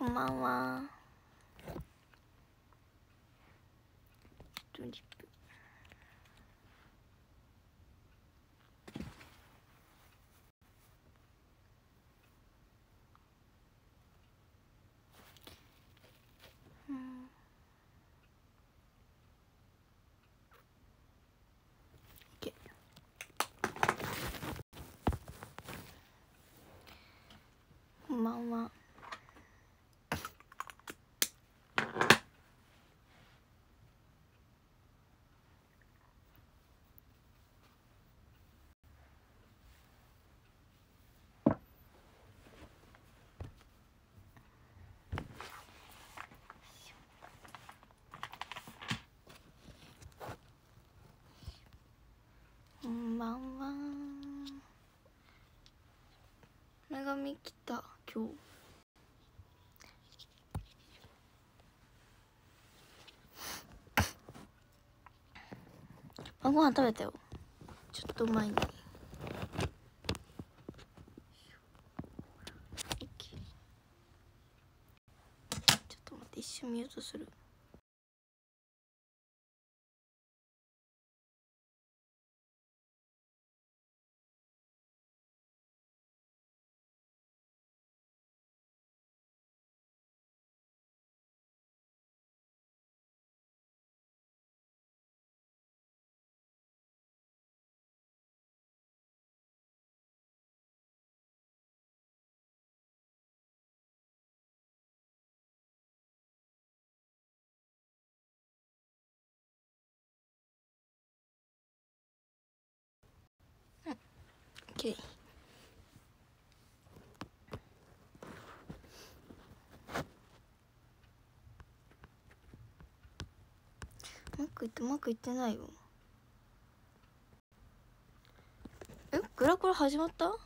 こんばんはちょっとリップうんいけこんばんはこんばんは女神来た今日。あご飯食べたよ。ちょっと前に。ちょっと待って一瞬ミュートするオッケーマック行ってマック行ってないよ。え？グラコラ始まった？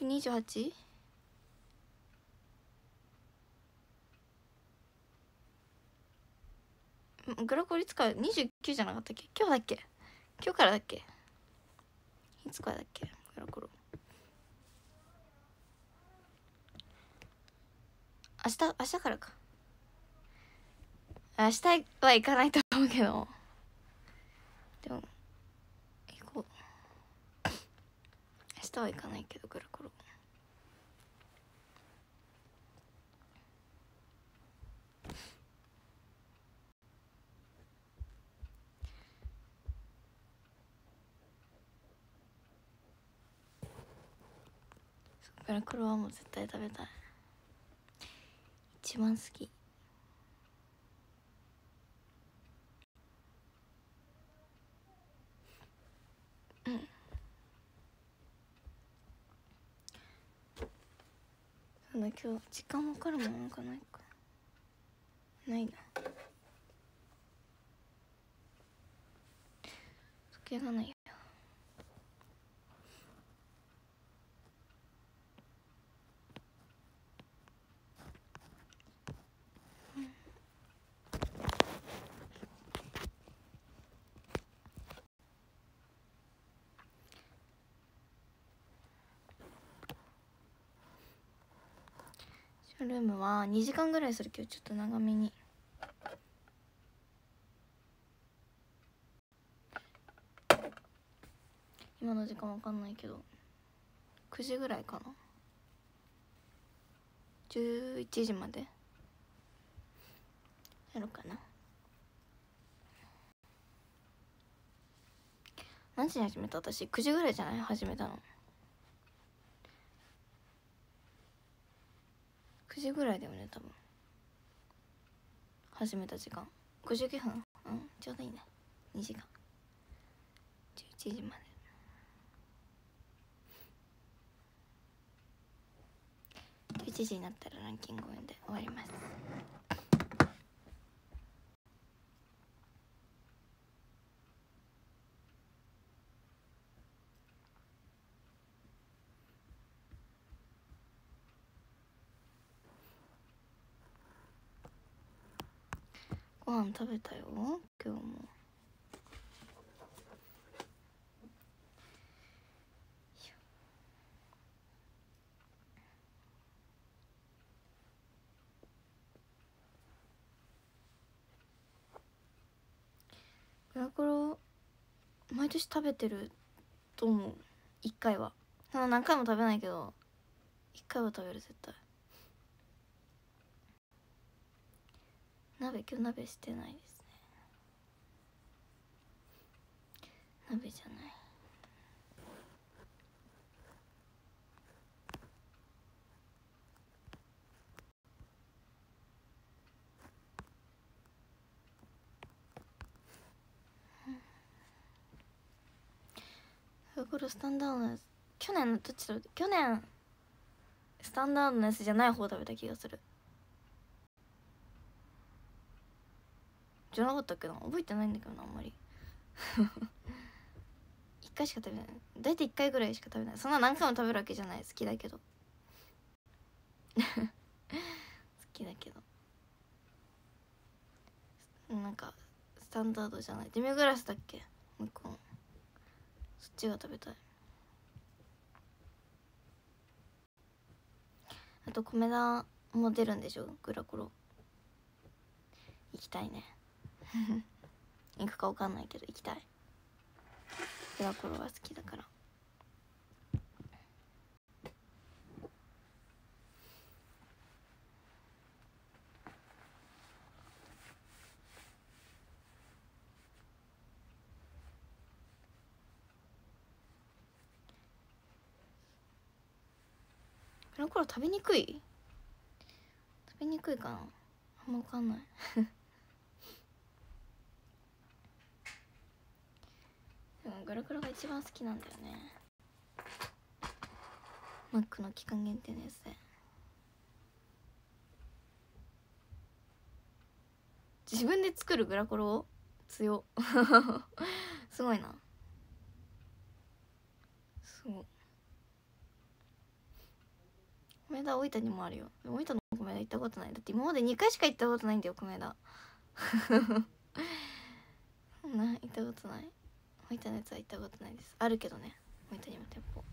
今日 28? グラコラいつから？29じゃなかったっけ？今日だっけ？今日からだっけ？いつからだっけ？グラコロ明日？明日からか。明日は行かないと思うけど。でも行こう。明日は行かないけどグラコログラコロはもう絶対食べたい。一番好き。うん。そうだ今日時間分かるものかないか。ないな。時計がないよ。ルームは2時間ぐらいする今日ちょっと長めに。今の時間わかんないけど。9時ぐらいかな。11時まで。やろうかな。何時に始めた？私。9時ぐらいじゃない？始めたの。9時ぐらいだよね多分。始めた時間。59分。うん？ちょうどいいね。2時間。11時まで。11時になったらランキングで終わります。ご飯食べたよ今日も。グラクロ毎年食べてると思う。1回は。何回も食べないけど。1回は食べる絶対。鍋今日鍋してないですね。鍋じゃない。それスタンダードのやつ。去年のどっちだろう去年スタンダードのやつじゃない方食べた気がする。じゃなかったっけな覚えてないんだけどなあんまり。一回しか食べない。大体一回ぐらいしか食べない。そんな何回も食べるわけじゃない。好きだけど。好きだけど。なんかスタンダードじゃない。デミグラスだっけ？向こうそっちが食べたい。あと米田も出るんでしょ？グラコロ。行きたいね。行くか分かんないけど行きたい。グラコロは好きだから。グラコロ食べにくい？食べにくいかな？あんま分かんない。でもグラコロが一番好きなんだよね。マックの期間限定のやつで。自分で作るグラコロ強 すごいな。すごい米田大分にもあるよ。大分の米田行ったことない。だって今まで2回しか行ったことないんだよ米田 な行ったことない。大分のやつは行ったことないです。あるけどね。大分にも店舗。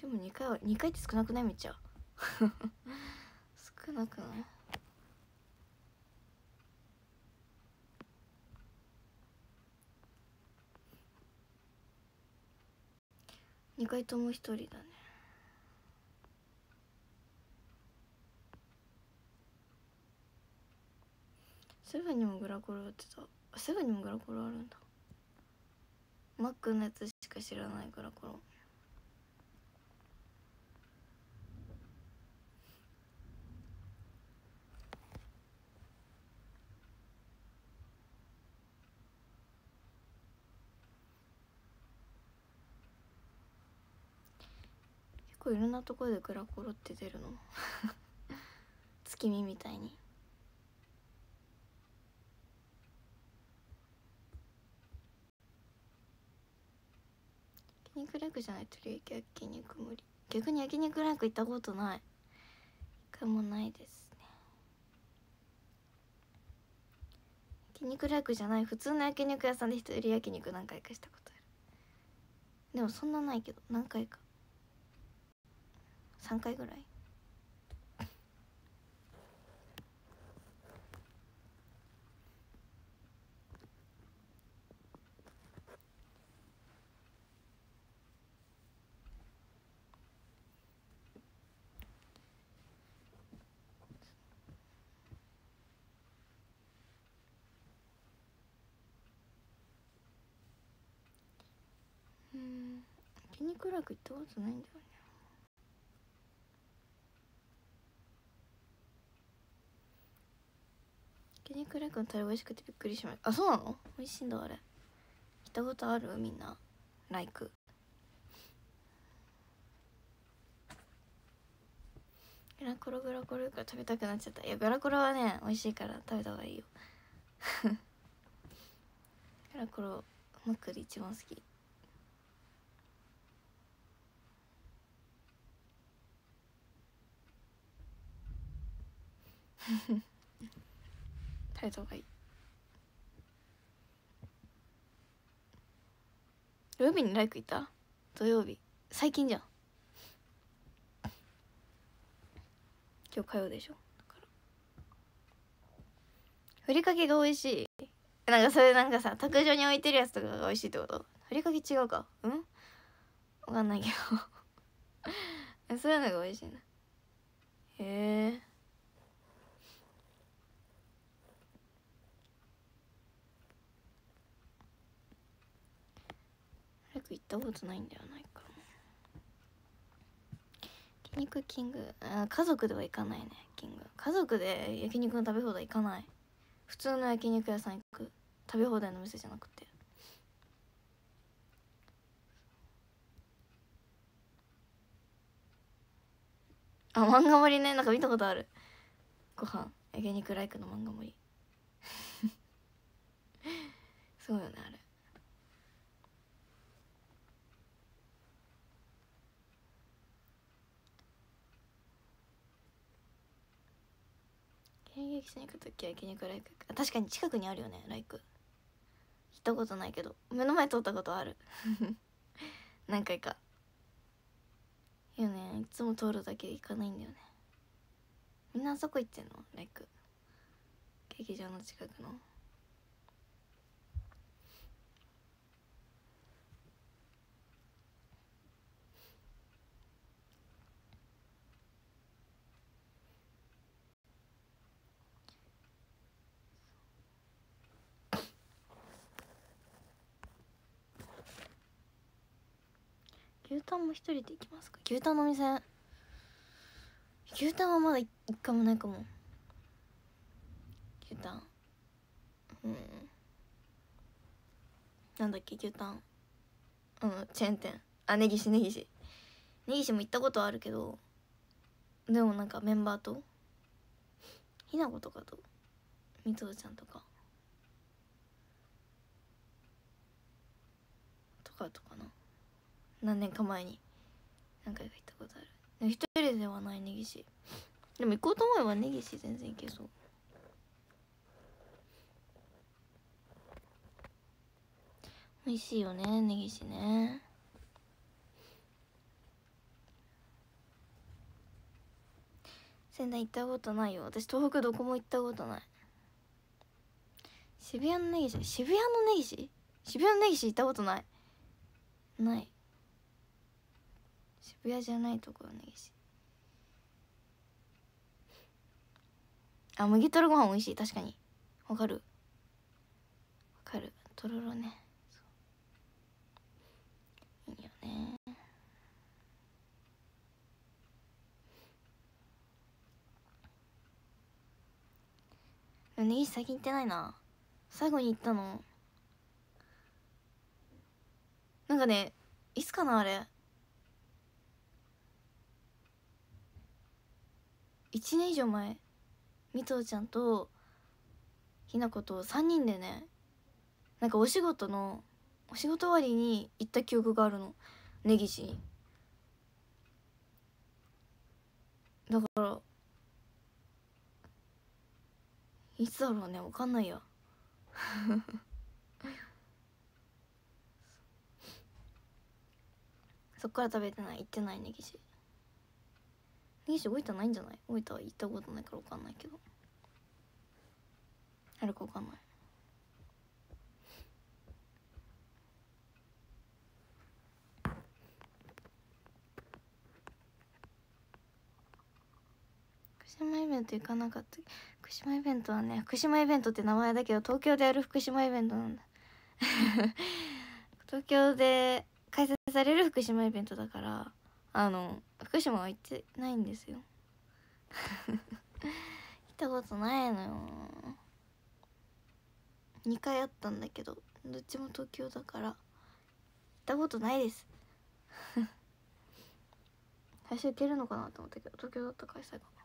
でも2回は2回って少なくない？めっちゃ。少なくない？2回とも1人だね。セブンにもグラコロ売ってた。あセブンにもグラコロあるんだ。マックのやつしか知らないグラコロ結構いろんなところでグラコロって出るの？月見みたいに。焼肉ライクじゃない？と焼肉無理。逆に焼肉ライク行ったことない。一回もないですね。焼肉ライクじゃない。普通の焼肉屋さんで一人焼肉何回かしたことある。でもそんなないけど。何回か。3回ぐらい。うん。焼肉ライク行ったことないんだよね。焼肉ライクのタレ美味しくてびっくりしました。あそうなの？美味しいんだあれ。行ったことある？みんな。ライク。グラコログラコロから食べたくなっちゃった。いやグラコロはね美味しいから食べた方がいいよ。グラコロマックで一番好き 食べた方がいい。海にライクいた？土曜日。最近じゃん。今日火曜でしょ。だかふりかけが美味しい。なんかそれなんかさ卓上に置いてるやつとかが美味しいってこと？ふりかけ違うか。うん？わかんないけど。そういうのが美味しいんだへえ行ったことないんだよないか焼肉キング。あ家族では行かないねキング。家族で焼肉の食べ放題行かない。普通の焼肉屋さん行く。食べ放題の店じゃなくて。あ漫画盛りね。なんか見たことある。ご飯。焼肉ライクの漫画盛り。そうよねあれ。現役しに行く時は焼肉ライク。確かに近くにあるよねライク。行ったことないけど。目の前通ったことある。何回か。いいよねいつも通るだけで行かないんだよね。みんなあそこ行ってんの？ライク。劇場の近くの。牛タンも一人で行きますか？牛タンのお店？牛タンはまだ一回もないかも。牛タン。うん。なんだっけ？牛タン。うんチェーン店。あ根岸根岸。根岸も行ったことあるけどでもなんかメンバーと？ひな子とかと？みつおちゃんとか。とかとかな。何年か前に。何回か行ったことある。でも一人ではない根岸。でも行こうと思えば根岸全然行けそう。美味しいよね根岸ね。仙台行ったことないよ。私東北どこも行ったことない。渋谷の根岸？渋谷の根岸？渋谷の根岸行ったことない。ない渋谷じゃないところ根岸あ麦とろご飯美味しい。確かに。わかる。わかる。とろろね。いいよね。根岸最近行ってないな。最後に行ったの。なんかねいつかなあれ。1年以上前みつおちゃんとひなこと3人でねなんかお仕事のお仕事終わりに行った記憶があるの。根岸に。だからいつだろうねわかんないや。そっから食べてない行ってない根岸。根岸大分ないんじゃない？大分は行ったことないからわかんないけど。あるかわかんない。福島イベント行かなかった。福島イベントはね福島イベントって名前だけど東京でやる福島イベントなんだ。東京で開催される福島イベントだからあの福島は行ってないんですよ。行ったことないのよ。2回あったんだけどどっちも東京だから。行ったことないです。最初行けるのかなと思ったけど東京だった開催かな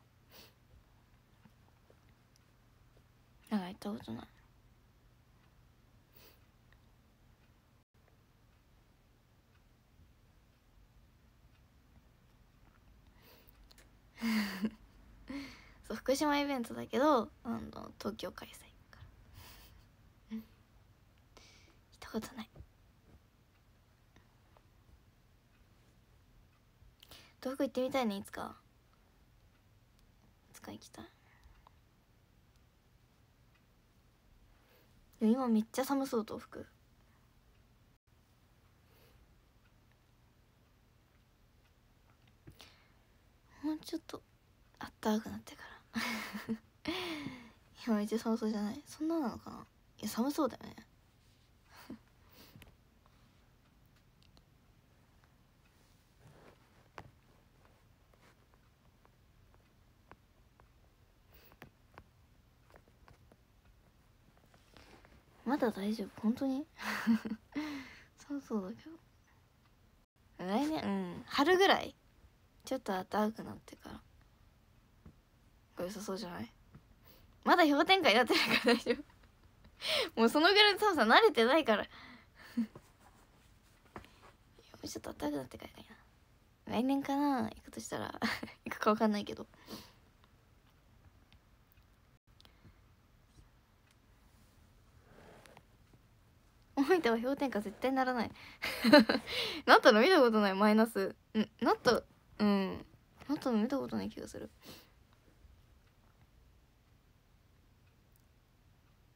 だから行ったことない。そう福島イベントだけどあの東京開催から。行ったことない。東北行ってみたいねいつか。いつか行きたい。今めっちゃ寒そう東北。もうちょっとあったかくなってから。今めっちゃ寒そうじゃない？そんななのかな？いや寒そうだよね。まだ大丈夫？本当に？そうそうだけど。来年？うん。春ぐらい？ちょっと暖かくなってから。が良さそうじゃない？まだ氷点下になってないから大丈夫。もうそのぐらいの寒さ慣れてないから。もうちょっと暖かくなってからかいな。来年かな？行くとしたら。行くか分かんないけど。大分は氷点下絶対ならない。なったの見たことないマイナス。うんなったうん。なったの見たことない気がする。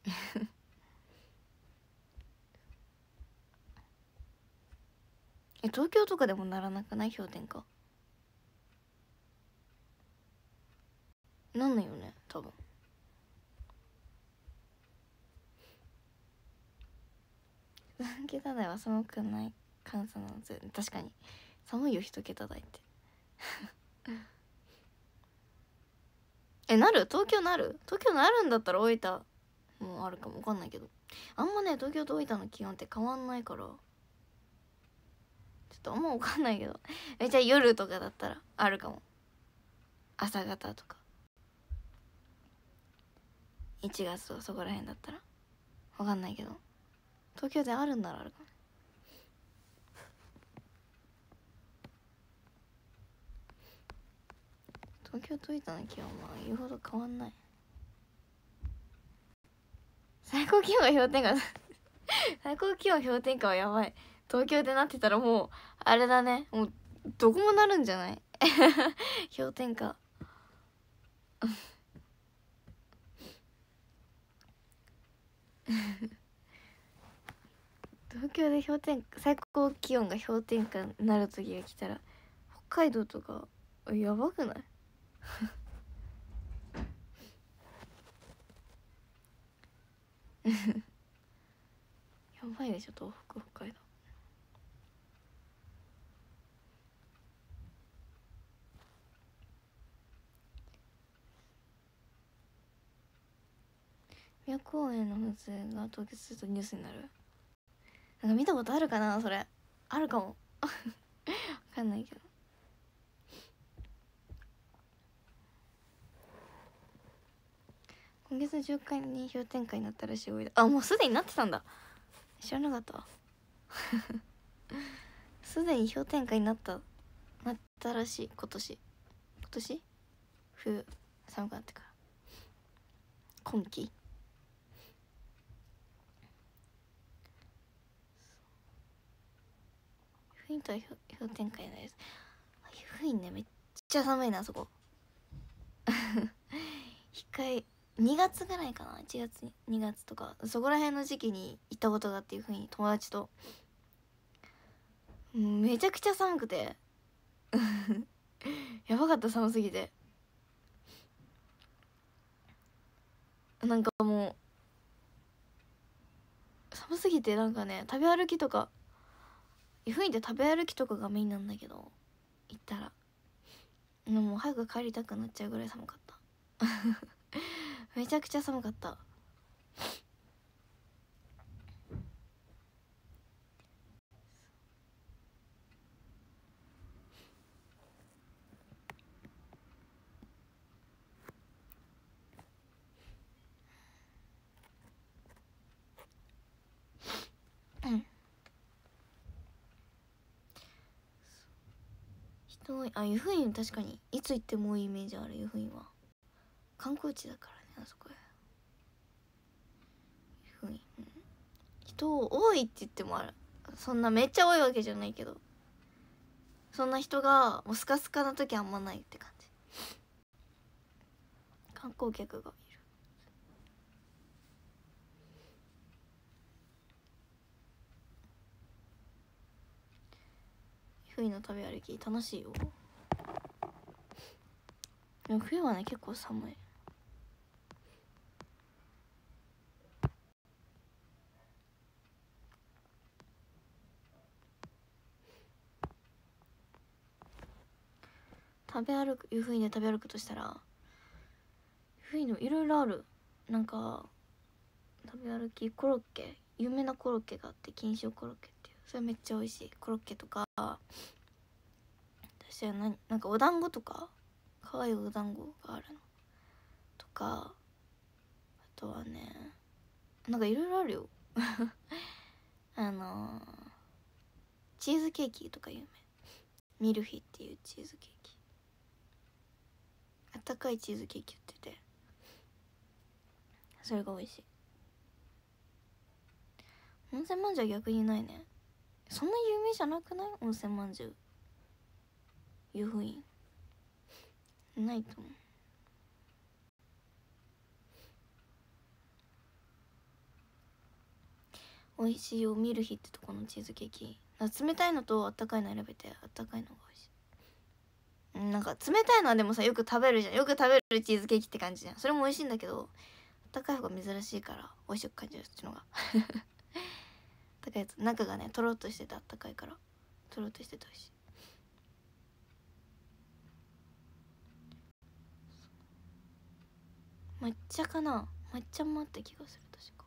え東京とかでもならなくない？氷点下。なんないよね多分。3桁台は寒くない。寒さなんですよ確かに。寒いよ1桁台って。えなる？東京なる？東京なるんだったら大分もあるかも分かんないけど。あんまね東京と大分の気温って変わんないから。ちょっとあんま分かんないけど。えじゃ夜とかだったらあるかも。朝方とか。1月とかそこら辺だったら。分かんないけど。東京であるんならあるかも。東京と大分の気温は言うほど変わんない。最高気温が氷点下最高気温氷点下はやばい。東京でなってたらもうあれだね。もうどこもなるんじゃない？氷点下。東京で氷点下最高気温が氷点下になる時が来たら北海道とかやばくない？やばいでしょ東北北海道。宮古公園の噴水が凍結するとニュースになる？なんか見たことあるかなそれ。あるかも。わかんないけど。今月14日に氷点下になったらしいあもうすでになってたんだ。知らなかった すでに氷点下になったなったらしい。今年。今年？冬寒くなってから。今季冬とは氷点下になりです冬ね。めっちゃ寒いなそこ。控え2月ぐらいかな？1月2月とか。そこら辺の時期に行ったことがっていうふうに友達と。めちゃくちゃ寒くて。やばかった寒すぎて。なんかもう寒すぎてなんかね食べ歩きとか湯布院って食べ歩きとかがメインなんだけど行ったら。もう早く帰りたくなっちゃうぐらい寒かった。めちゃくちゃ寒かった。うん。人あ湯布院確かに。いつ行ってもいいイメージある湯布院は。観光地だからそこへ湯布院、うん、人多いって言ってもあるそんなめっちゃ多いわけじゃないけど。そんな人がもうスカスカな時あんまないって感じ。観光客がいる。冬の食べ歩き楽しいよ。でも冬はね結構寒い。食べ歩くいうふうに食べ歩くとしたらふうにいろいろある。なんか食べ歩きコロッケ有名なコロッケがあって金賞コロッケっていう。それめっちゃ美味しい。コロッケとか私は何なんかお団子とか可愛いお団子があるの。とかあとはねなんかいろいろあるよ。あのー、チーズケーキとか有名。ミルフィっていうチーズケーキ。ったかいチーズケーキ売ってて。それが美味しい。温泉まんじゅう逆にないね。そんな有名じゃなくない？温泉まんじゅう。湯布院。ないと思う。美味しいよミルヒってとこのチーズケーキ。冷たいのとあったかいの選べてあったかいのがなんか冷たいのはでもさよく食べるじゃん。よく食べるチーズケーキって感じじゃん。それも美味しいんだけどあったかい方が珍しいから美味しく感じるそっちのが。高いやつ。中がねとろっとしててあったかいから。とろっとしてて美味しい。抹茶かな？抹茶もあった気がする確か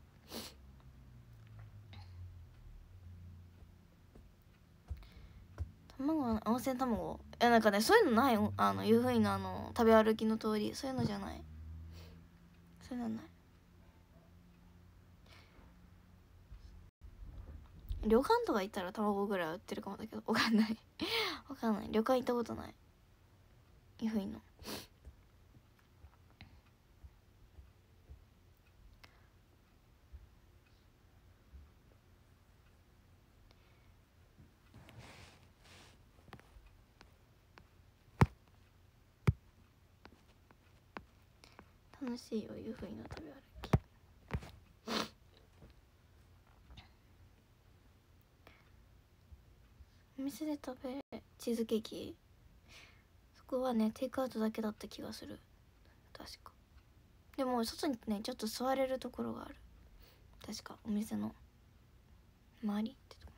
卵温泉卵。いやなんかねそういうのないあのいうふうにのあの食べ歩きの通り。そういうのじゃない。そういうのない。旅館とか行ったら卵ぐらい売ってるかもだけど。わかんない。わかんない。旅館行ったことない。いうふうにの。楽しいよいうふうにの食べ歩き。お店で食べチーズケーキ。そこはねテイクアウトだけだった気がする。確か。でも外にねちょっと座れるところがある。確かお店の周りってとこ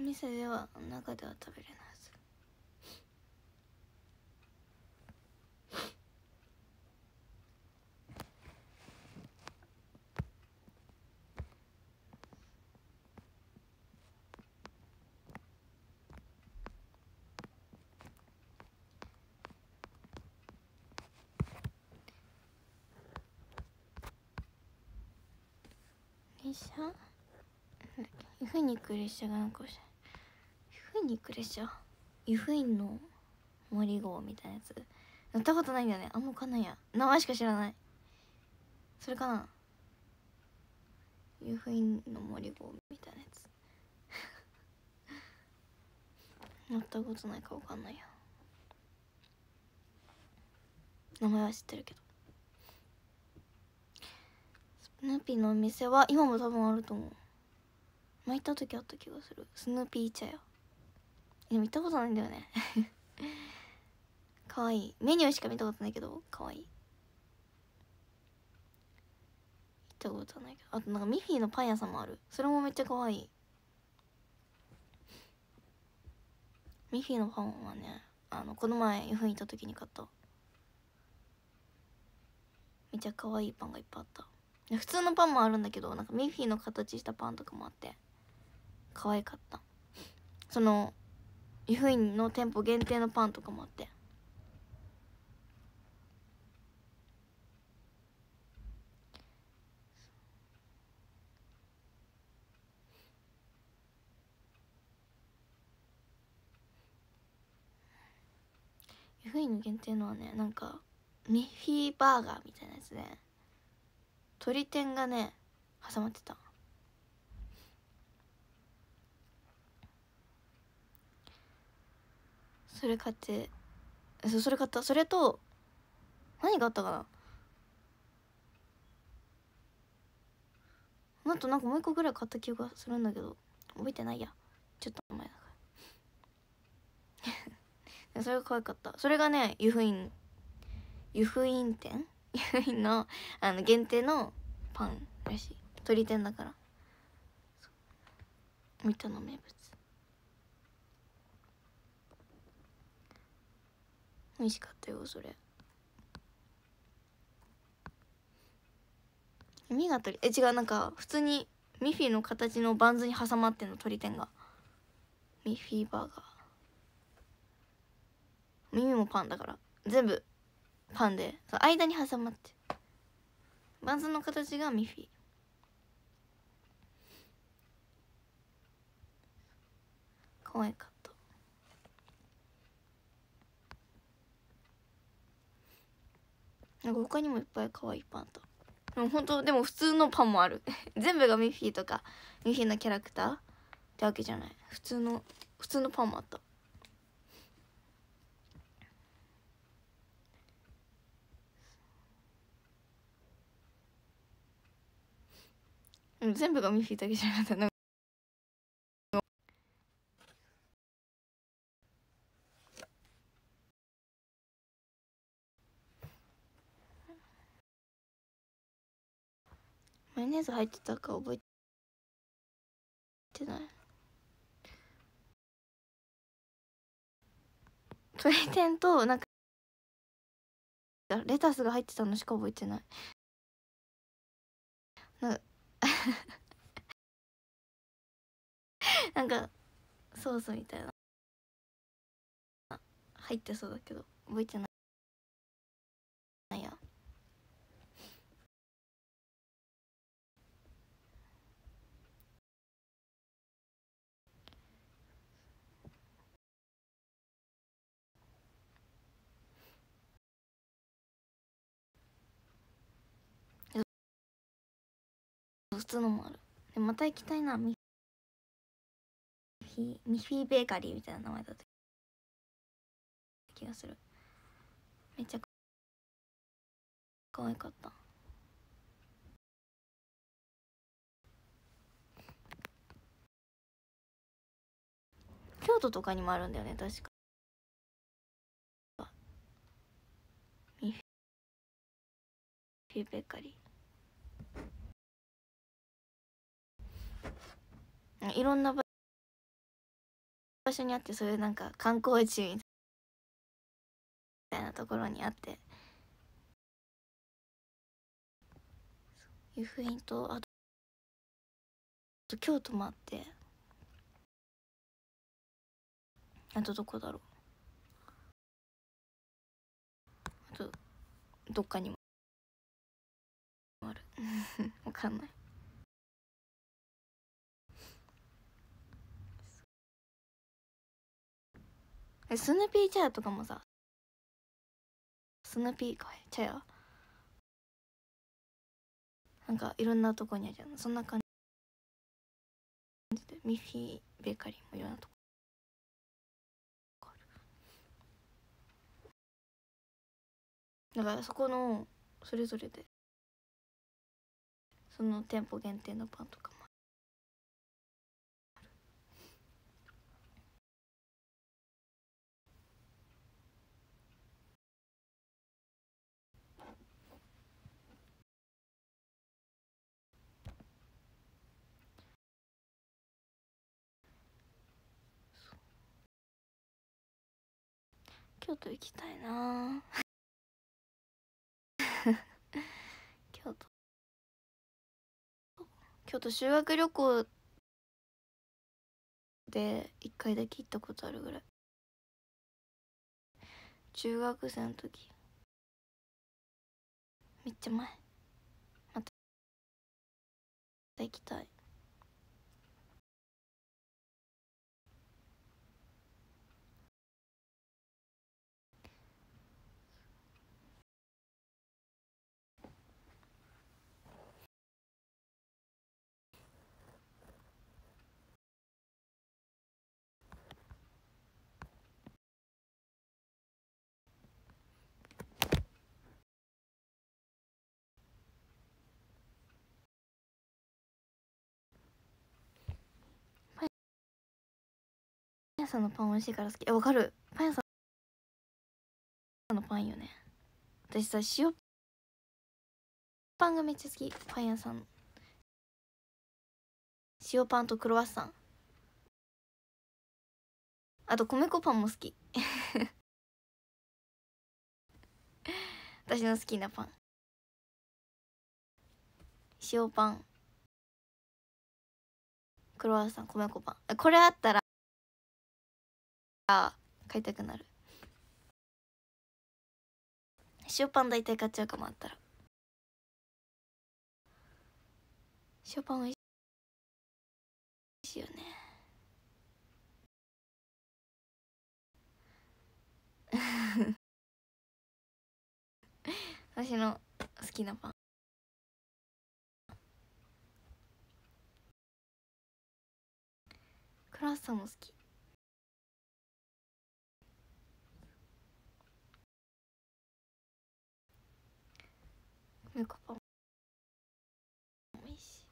お店では中では食べれないはず列車？湯布院に行く列車がなんかおしゃれ。に行く列車湯布院の森号みたいなやつ。乗ったことないんだよね。あんま分かんないや。名前しか知らない。それかな。湯布院の森号みたいなやつ。乗ったことないか分かんないや。名前は知ってるけど。スヌーピーのお店は今も多分あると思う。前行った時あった気がする。スヌーピー茶屋。でも行ったことないんだよね。かわい。いメニューしか見たことないけどかわい。い行ったことないけど。あとなんかミフィーのパン屋さんもある。それもめっちゃかわい。いミフィーのパンはねあのこの前湯布院行った時に買った。めっちゃ可愛いパンがいっぱいあった。普通のパンもあるんだけどなんかミッフィーの形したパンとかもあって可愛かった。その湯布院の店舗限定のパンとかもあって。湯布院の限定のはねなんかミッフィーバーガーみたいなやつで鳥天がね挟まってた。それ買ってそそれ買った。それと何があったかな？あとなんかもう一個ぐらい買った記憶がするんだけど覚えてないや。ちょっと前だから。それが可愛かった。それがね湯布院湯布院店？湯布院のあの限定のパンらしい。鶏天だから。三田の名物。美味しかったよそれ。耳が鳥え違うなんか普通にミフィの形のバンズに挟まってんの鳥天が。ミフィーバーガー。耳もパンだから。全部パンで。間に挟まって。バンズの形がミフィー。可愛かったなんか他にもいっぱい可愛いパンと。でも本当？でも普通のパンもある。全部がミッフィーとかミッフィーのキャラクターってわけじゃない。普通の普通のパンもあった。全部がミッフィーだけじゃなかった。ネーズ入ってたか覚えてない。鶏天となんかレタスが入ってたのしか覚えてない。な なんかソースみたいな。入ってそうだけど覚えてない。や普通のもある。でまた行きたいな。ミフィミフィベーカリーみたいな名前だった気がする。めっちゃ可愛かった。京都とかにもあるんだよね確か。ミフィベーカリー。いろんな場所にあってそういうなんか観光地みたいなところにあって。湯布院とあと京都もあって。あとどこだろう。あとどっかにも。あ るわかんない。スヌピーチャヤとかもさスヌピーかチャヤ？なんかいろんなとこにあるじゃん。そんな感じで。ミッフィーベーカリーもいろんなとこ。だからそこのそれぞれで。その店舗限定のパンとかも。京都行きたいな。京都。京都修学旅行で一回だけ行ったことあるぐらい。中学生の時。めっちゃ前。また。行きたい。屋さんのパン美味しいから好き。えわかる。パン屋さんのパンよね。私さ塩パンがめっちゃ好き。パン屋さん。塩パンとクロワッサン。あと米粉パンも好き。私の好きなパン。塩パン。クロワッサン米粉パン。これあったらあ買いたくなる。塩パン大体買っちゃうかもあったら。塩パン美味しいよね。私の好きなパン。クロワッサも好き。米粉パン美味し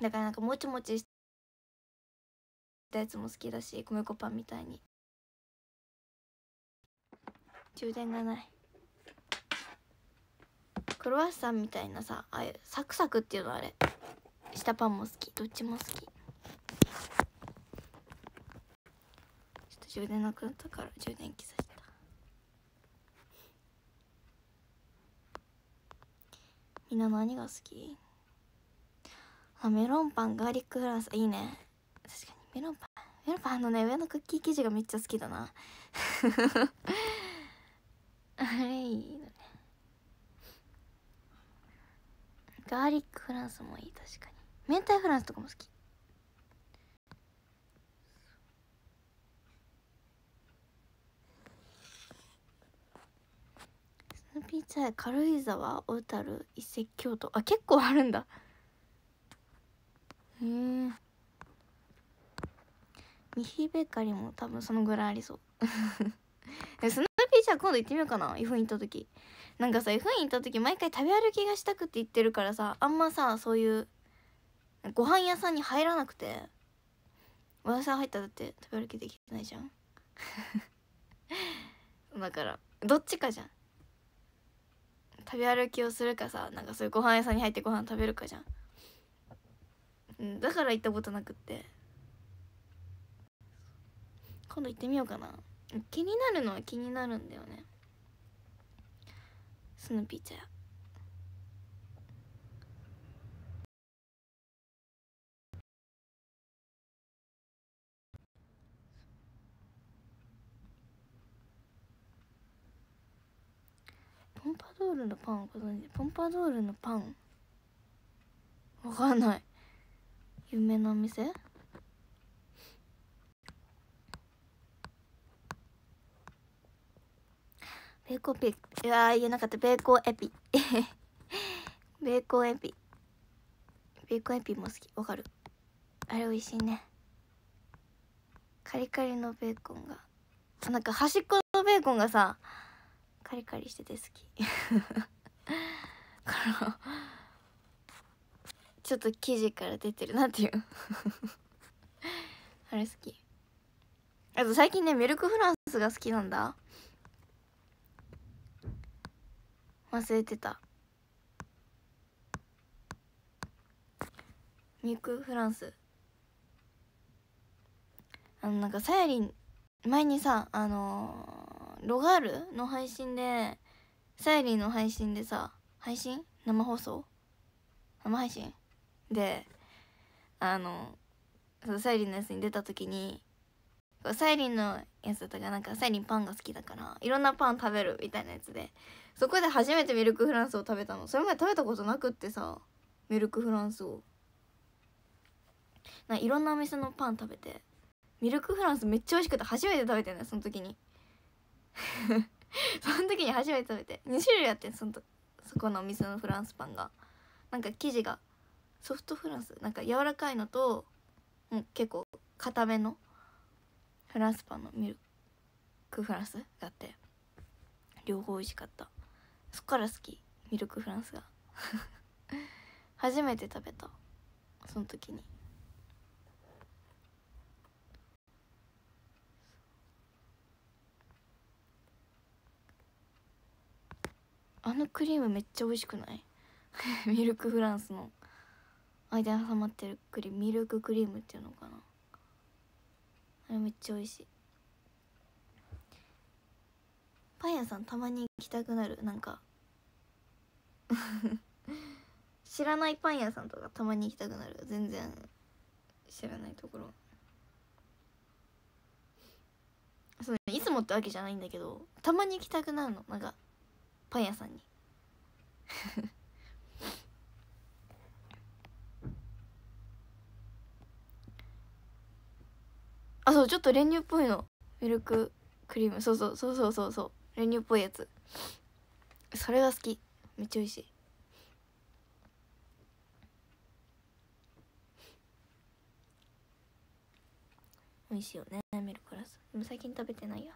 だからなんかもちもちしたやつも好きだし米粉パンみたいに。充電がない。クロワッサンみたいなさああいうサクサクっていうのあれ。したパンも好き。どっちも好き。ちょっと充電なくなったから充電器さしたみんな何が好き？あメロンパンガーリックフランス。いいね。確かにメロンパン。メロンパンのね上のクッキー生地がめっちゃ好きだな。あれいいのね。ガーリックフランスもいい確かに。明太フランスとかも好き。スヌーピーチャイ軽井沢小樽伊勢京都。あ結構あるんだ。へえミヒベカリも多分そのぐらいありそう。スヌーピーチャー今度行ってみようかな。F 行った時。なんかさ F 行った時毎回食べ歩きがしたくって言ってるからさあんまさそういうご飯屋さんに入らなくて。和田さん入ったらだって食べ歩きできないじゃん。だからどっちかじゃん。食べ歩きをするかさなんかそういうご飯屋さんに入ってご飯食べるかじゃん、うん、だから行ったことなくって。今度行ってみようかな。気になるのは気になるんだよね。スヌーピー茶屋。ポンパドールのパンご存知？ポンパドールのパン？わかんない。有名なお店？ベーコンピいや言えなかった。ベーコンエピ。ベーコンエピ。ベーコンエピも好き。わかる。あれ美味しいね。カリカリのベーコンが。なんか端っこのベーコンがさカリカリしてて好き。からちょっと生地から出てる。なっていう？あれ好き。あと最近ねミルクフランスが好きなんだ。忘れてた。ミルクフランス。あのなんかさやりん前にさあのー、ロガールの配信でさやりんの配信でさ配信？生放送？生配信？であのさゆりんのやつに出た時にさゆりんのやつだったかなんかさゆりんパンが好きだからいろんなパン食べるみたいなやつでそこで初めてミルクフランスを食べたの。それまで食べたことなくってさミルクフランスを。ないろんなお店のパン食べてミルクフランスめっちゃ美味しくて初めて食べてんのよその時に。その時に初めて食べて。2種類あってそのそこのお店のフランスパンが。なんか生地がソフトフランスなんか柔らかいのともう結構固めのフランスパンのミルクフランスがあって。両方美味しかった。そっから好き。ミルクフランスが。初めて食べた。その時に。あのクリームめっちゃ美味しくない？ミルクフランスの。間に挟まってるクリーム。ミルククリームっていうのかな？あれめっちゃ美味しい。パン屋さんたまに行きたくなる？なんか。知らないパン屋さんとかたまに行きたくなる？全然。知らないところ。そういつもってわけじゃないんだけどたまに行きたくなるの。なんかパン屋さんに。あそうちょっと練乳っぽいの。ミルククリーム。そうそうそうそうそうそう。練乳っぽいやつ。それが好き。めっちゃ美味しい。美味しいよねミルクラス。でも最近食べてないや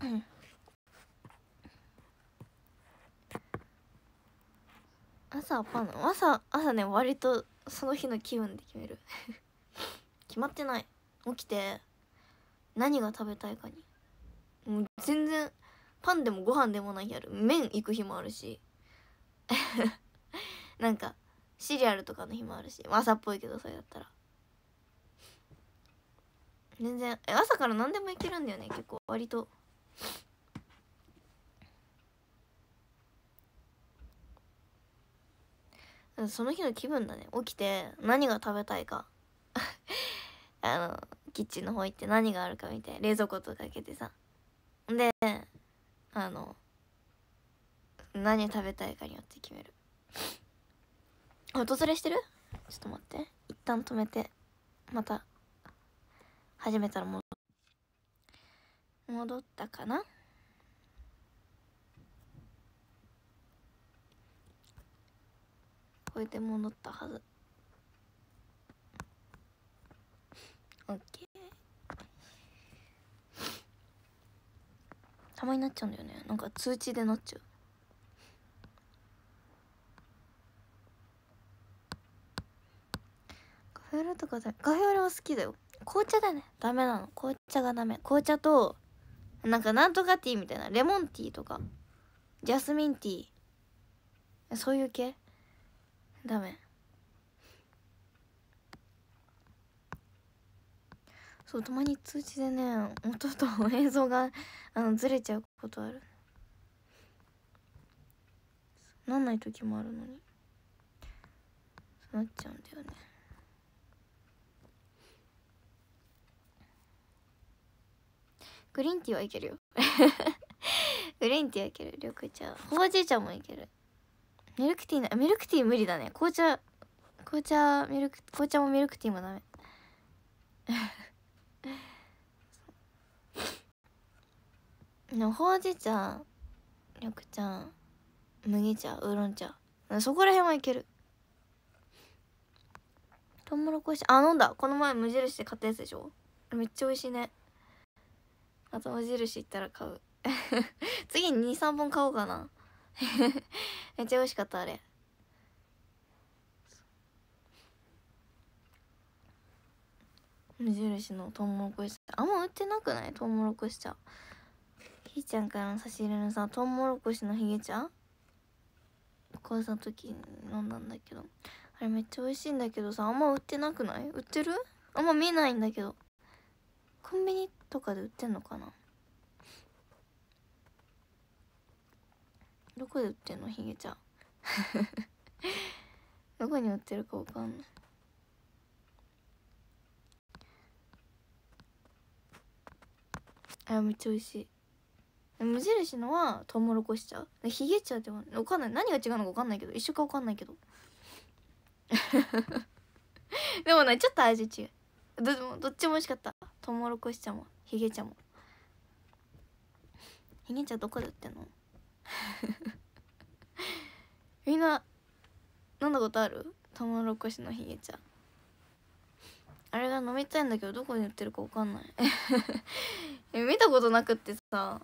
うん朝パンの朝朝ね割とその日の気分で決める。決まってない。起きて何が食べたいかに。もう全然パンでもご飯でもない日ある。麺行く日もあるし。なんかシリアルとかの日もあるし。朝っぽいけどそれだったら。全然朝から何でもいけるんだよね結構。割と。その日の気分だね。起きて何が食べたいか。あのキッチンの方行って何があるか見て冷蔵庫とか開けてさ。であの何食べたいかによって決める。音ずれしてる？ちょっと待って。一旦止めて。また始めたら戻戻ったかな？これで戻ったはず。オッケー。たまになっちゃうんだよね。なんか通知でなっちゃう。カフェオレとかだカフェオレは好きだよ。紅茶だね。ダメなの。紅茶がダメ。紅茶となんかなんとかティーみたいな。レモンティーとか。ジャスミンティー。そういう系。ダメ。そうたまに通知でね音と映像があのずれちゃうことある。なんない時もあるのに。そうなっちゃうんだよね。グリーンティーはいけるよ。グリーンティーはいける緑茶。ほうじ茶もいける。ミルクティーなミルクティー無理だね。紅茶紅茶ミルク紅茶もミルクティーもダメ。でもほうじ茶緑茶麦茶ウーロン茶。そこら辺はいける。トウモロコシあ飲んだ。この前無印で買ったやつでしょ？めっちゃ美味しいね。あと無印行ったら買う。次に23本買おうかな。めっちゃ美味しかったあれ。無印のトウモロコシあんま売ってなくない？トウモロコシ茶。ひーちゃんからの差し入れのさトウモロコシのひげ茶？お母さんの時に飲んだんだけど。あれめっちゃ美味しいんだけどさあんま売ってなくない？売ってる？あんま見ないんだけど。コンビニとかで売ってんのかな？どこで売ってんの？ひげちゃん。どこに売ってるかわかんない。あめっちゃ美味しい。無印のはトウモロコシ茶？ひげ茶ではわかんない。何が違うのかわかんないけど一緒かわかんないけど。でもねちょっと味違う。どどっちも美味しかった。トウモロコシ茶もひげ茶も。ひげ茶どこで売ってんの？みんな飲んだことある？トウモロコシのひげ茶あれが飲みたいんだけどどこに売ってるか分かんない。見たことなくってさ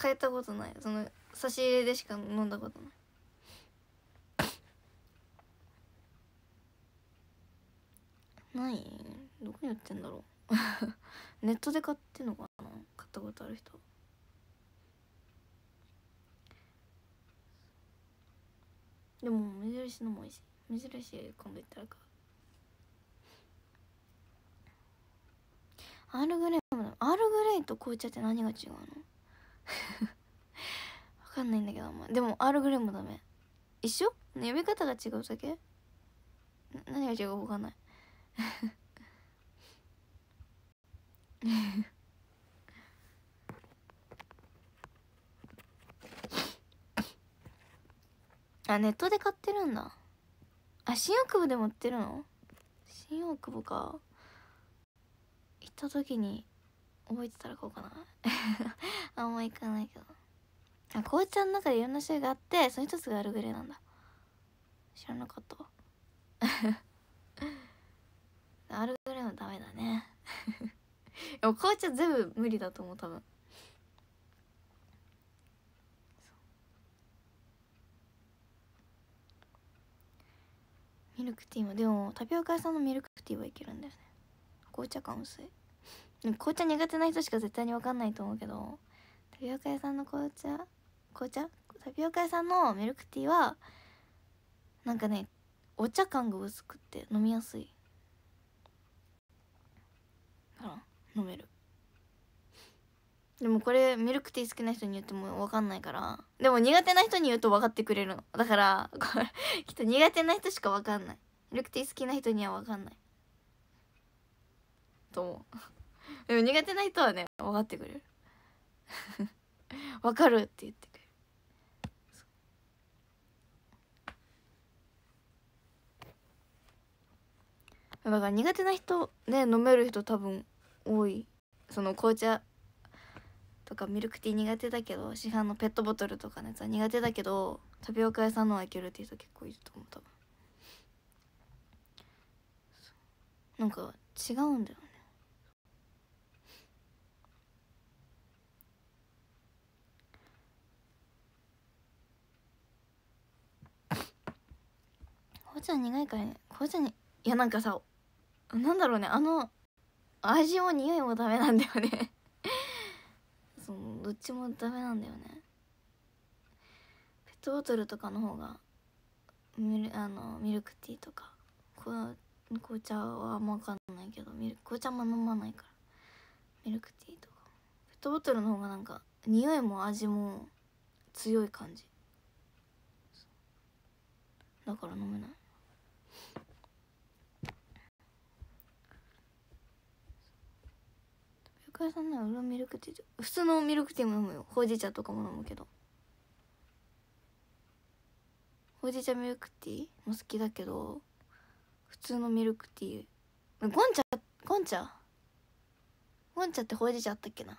変えたことない。その差し入れでしか飲んだことない。ない？どこに売ってんだろう。ネットで買ってんのかな？買ったことある人。でも無印のも美味しい無印今度行ったら買うアールグレイもアールグレイと紅茶って何が違うの？わかんないんだけどでもアールグレイもダメ。一緒？読み方が違うだけ？何が違うか分かんない。あネットで買ってるんだ。あ新大久保でも売ってるの？新大久保か。行った時に覚えてたら買おうかな。あんま行かないけど。あ紅茶の中でいろんな種類があってその一つがアルグレーなんだ。知らなかった アルグレーはダメだね。でも紅茶全部無理だと思う多分。ミルクティーもでもタピオカ屋さんのミルクティーはいけるんだよね。紅茶感薄い紅茶苦手な人しか絶対に分かんないと思うけどタピオカ屋さんの紅茶紅茶？タピオカ屋さんのミルクティーはなんかねお茶感が薄くて飲みやすい。から飲める。でもこれミルクティー好きな人に言っても分かんないから。でも苦手な人に言うと分かってくれるの。だからこれ きっと苦手な人しか分かんない。ミルクティー好きな人には分かんない。と思う。でも苦手な人はね分かってくれる。分かるって言ってくれる。だから苦手な人で飲める人多分多い。その紅茶とかミルクティー苦手だけど市販のペットボトルとかのやつは苦手だけどタピオカ屋さんのはいけるっていう人結構いると思う多分。なんか違うんだよね。紅茶苦いからね。紅茶にいやなんかさなんだろうね。あの味も匂いもダメなんだよね。そのどっちもダメなんだよね。ペットボトルとかの方がミルあのミルクティーとか紅茶はあんま分かんないけどミル紅茶も飲まないから。ミルクティーとか。ペットボトルの方がなんか匂いも味も強い感じ。だから飲めない。タピオカ屋さんなら俺はミルクティー。普通のミルクティーも飲むよ。ほうじ茶とかも飲むけど。ほうじ茶ミルクティーも好きだけど普通のミルクティー。ゴンチャゴンチャ？ゴンチャってほうじ茶あったっけな？っ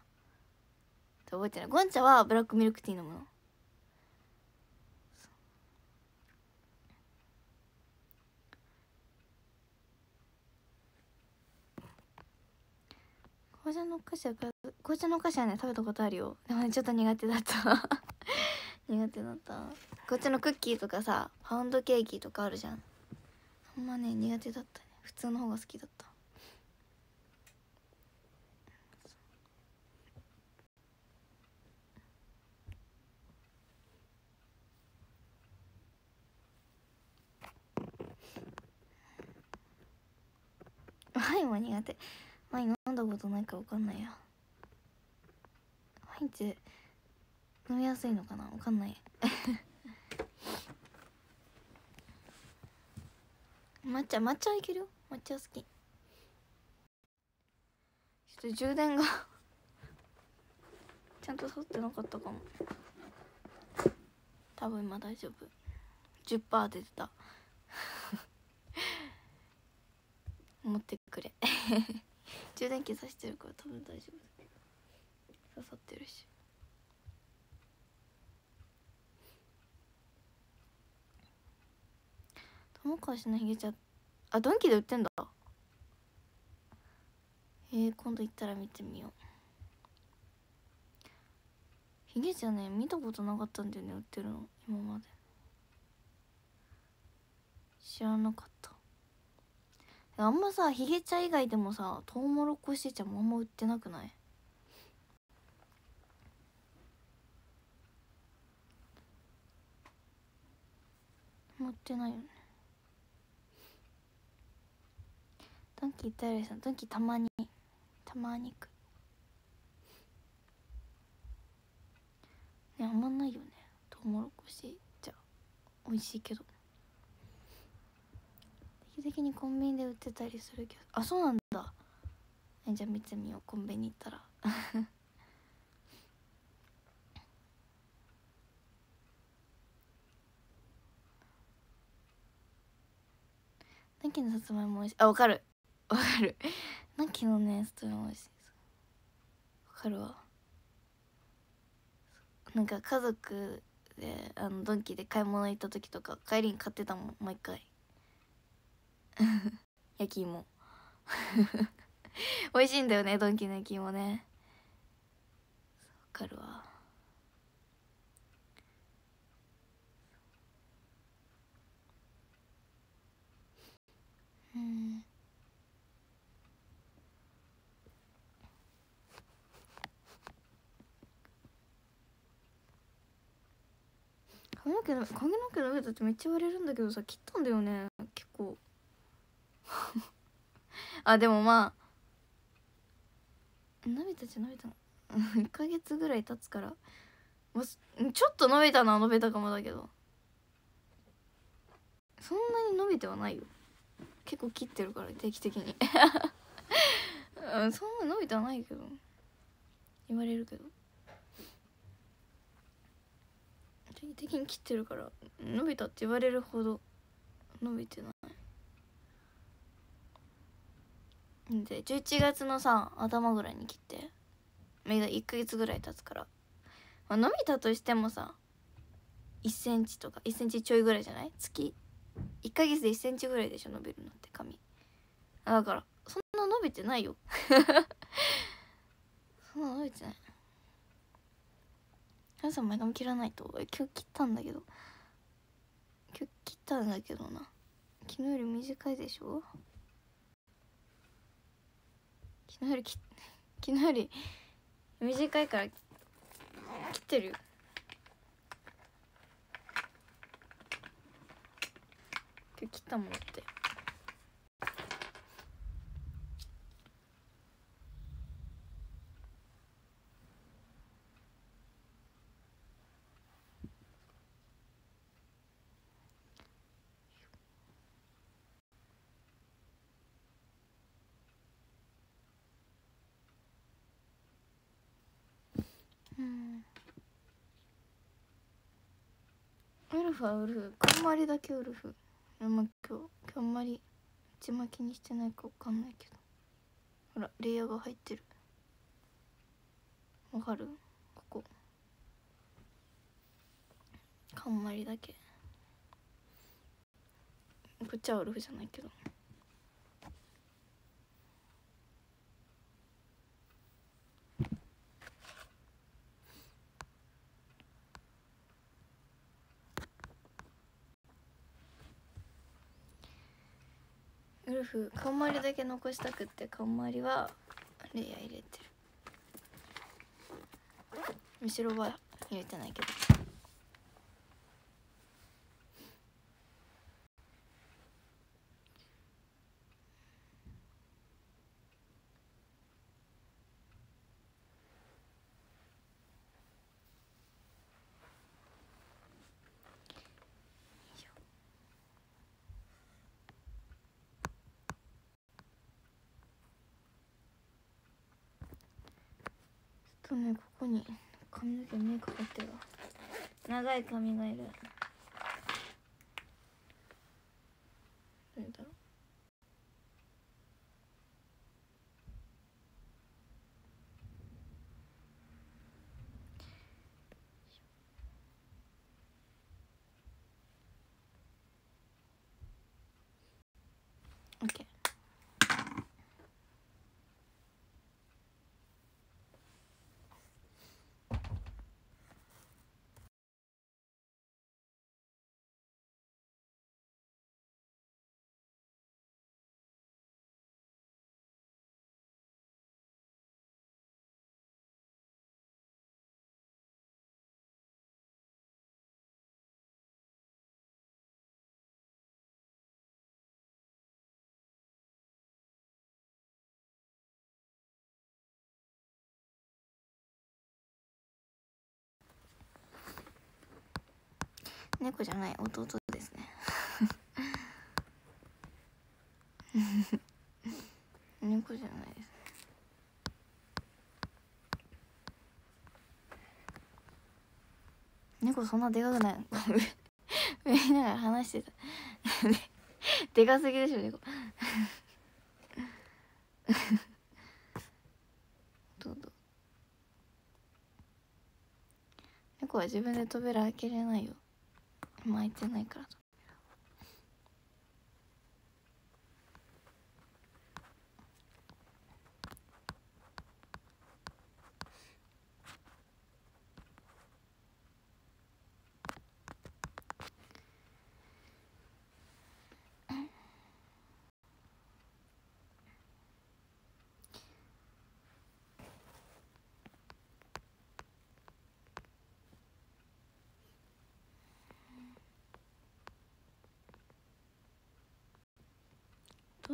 て覚えてない。ゴンチャはブラックミルクティー飲むの。紅茶のお菓子は紅茶のお菓子はね食べたことあるよ。でもねちょっと苦手だった。苦手だった。紅茶のクッキーとかさパウンドケーキとかあるじゃん。あんまね苦手だったね。普通の方が好きだった。ワインは苦手。ワイン飲んだことないか分かんないや。ワインって飲みやすいのかな？分かんない。抹茶抹茶いけるよ。抹茶好き。ちょっと充電が。ちゃんと取ってなかったかも。多分今大丈夫。10%出てた。持ってくれ。充電器さしてるから多分大丈夫刺さってるし。友川しのひげ茶あドンキで売ってんだ。えー、今度行ったら見てみよう。ひげ茶ね見たことなかったんだよね売ってるの。今まで。知らなかった。あんまさヒゲ茶以外でもさトウモロコシ茶もあんま売ってなくない？持ってないよね。ドンキ行ったらさドンキたまにたまに行くねあんまないよね。トウモロコシじゃ美味しいけど。定期的にコンビニで売ってたりするけど。あそうなんだ。えじゃあ見てみようコンビニ行ったら。ナキのさつまいも美味しい。あわかる。わかる。ナキのねさつまいも美味しいわかるわ。なんか家族であのドンキで買い物行った時とか帰りに買ってたもん毎回。焼き芋。美味しいんだよねドンキの焼き芋ね。わかるわ。うん。髪の毛の髪の毛伸びたってめっちゃ言われるんだけどさ切ったんだよね。結構。あでもまあ伸びたっちゃ伸びたの。1ヶ月ぐらい経つから。もうちょっと伸びたのは伸びたかもだけど。そんなに伸びてはないよ。結構切ってるから定期的に。うんそんな伸びてはないけど。言われるけど。定期的に切ってるから伸びたって言われるほど伸びてない。で11月のさ頭ぐらいに切って目が1ヶ月ぐらい経つから、まあ、伸びたとしてもさ1センチとか1センチちょいぐらいじゃない？月。1ヶ月で1センチぐらいでしょ伸びるのって髪。だからそんな伸びてないよ。そんな伸びてない。皆さん前髪切らないと。今日切ったんだけど。今日切ったんだけどな。昨日より短いでしょ？昨日よりき昨日より短いから切ってる。よ今日切ったもんって。ルフはウルフ。こんまりだけウルフ。でも今日今日あんまり内巻きにしてないか分かんないけど。ほらレイヤーが入ってる。わかる？ここ。かんまりだけ。こっちはウルフじゃないけど。ウルフ冠だけ残したくって冠はレイヤー入れてる。後ろは入れてないけど。ねここに髪の毛目かかってる。わ長い髪がいる。猫じゃない弟ですね。猫じゃないです猫そんなでかくない。上見ながら話してた。でかすぎでしょ猫。どうぞ猫は自分で扉開けれないよ。巻いてないから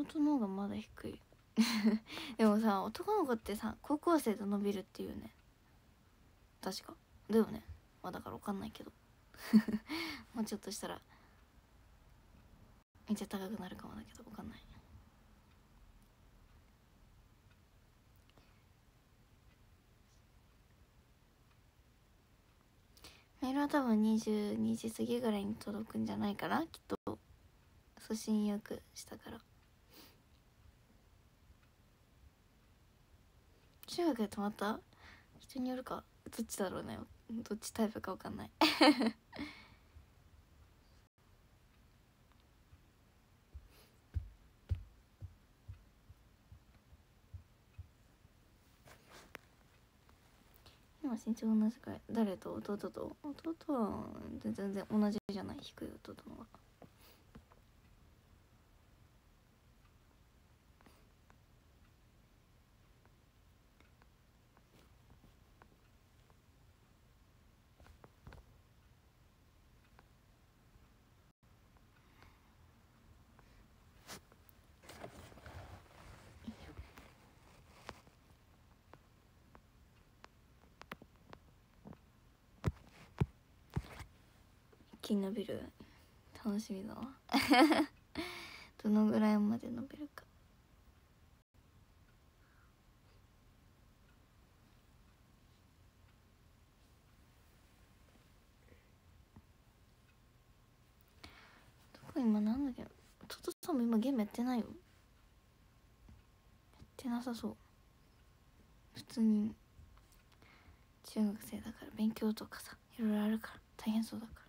弟の方がまだ低い。でもさ男の子ってさ高校生で伸びるっていうね。確か。だよね。まあだから分かんないけど。もうちょっとしたらめっちゃ高くなるかもだけど分かんない。メールは多分22時過ぎぐらいに届くんじゃないかなきっと。送信予約したから中学で止まった？人によるか。どっちだろうね。どっちタイプか分かんない。今身長同じかい。誰と？弟と？弟は全然同じじゃない。低い弟の方が。に伸びる？楽しみだわ。どのぐらいまで伸びるか。どこ今なんだっけ？弟さんも今ゲームやってないよ。やってなさそう。普通に中学生だから勉強とかさいろいろあるから。大変そうだから。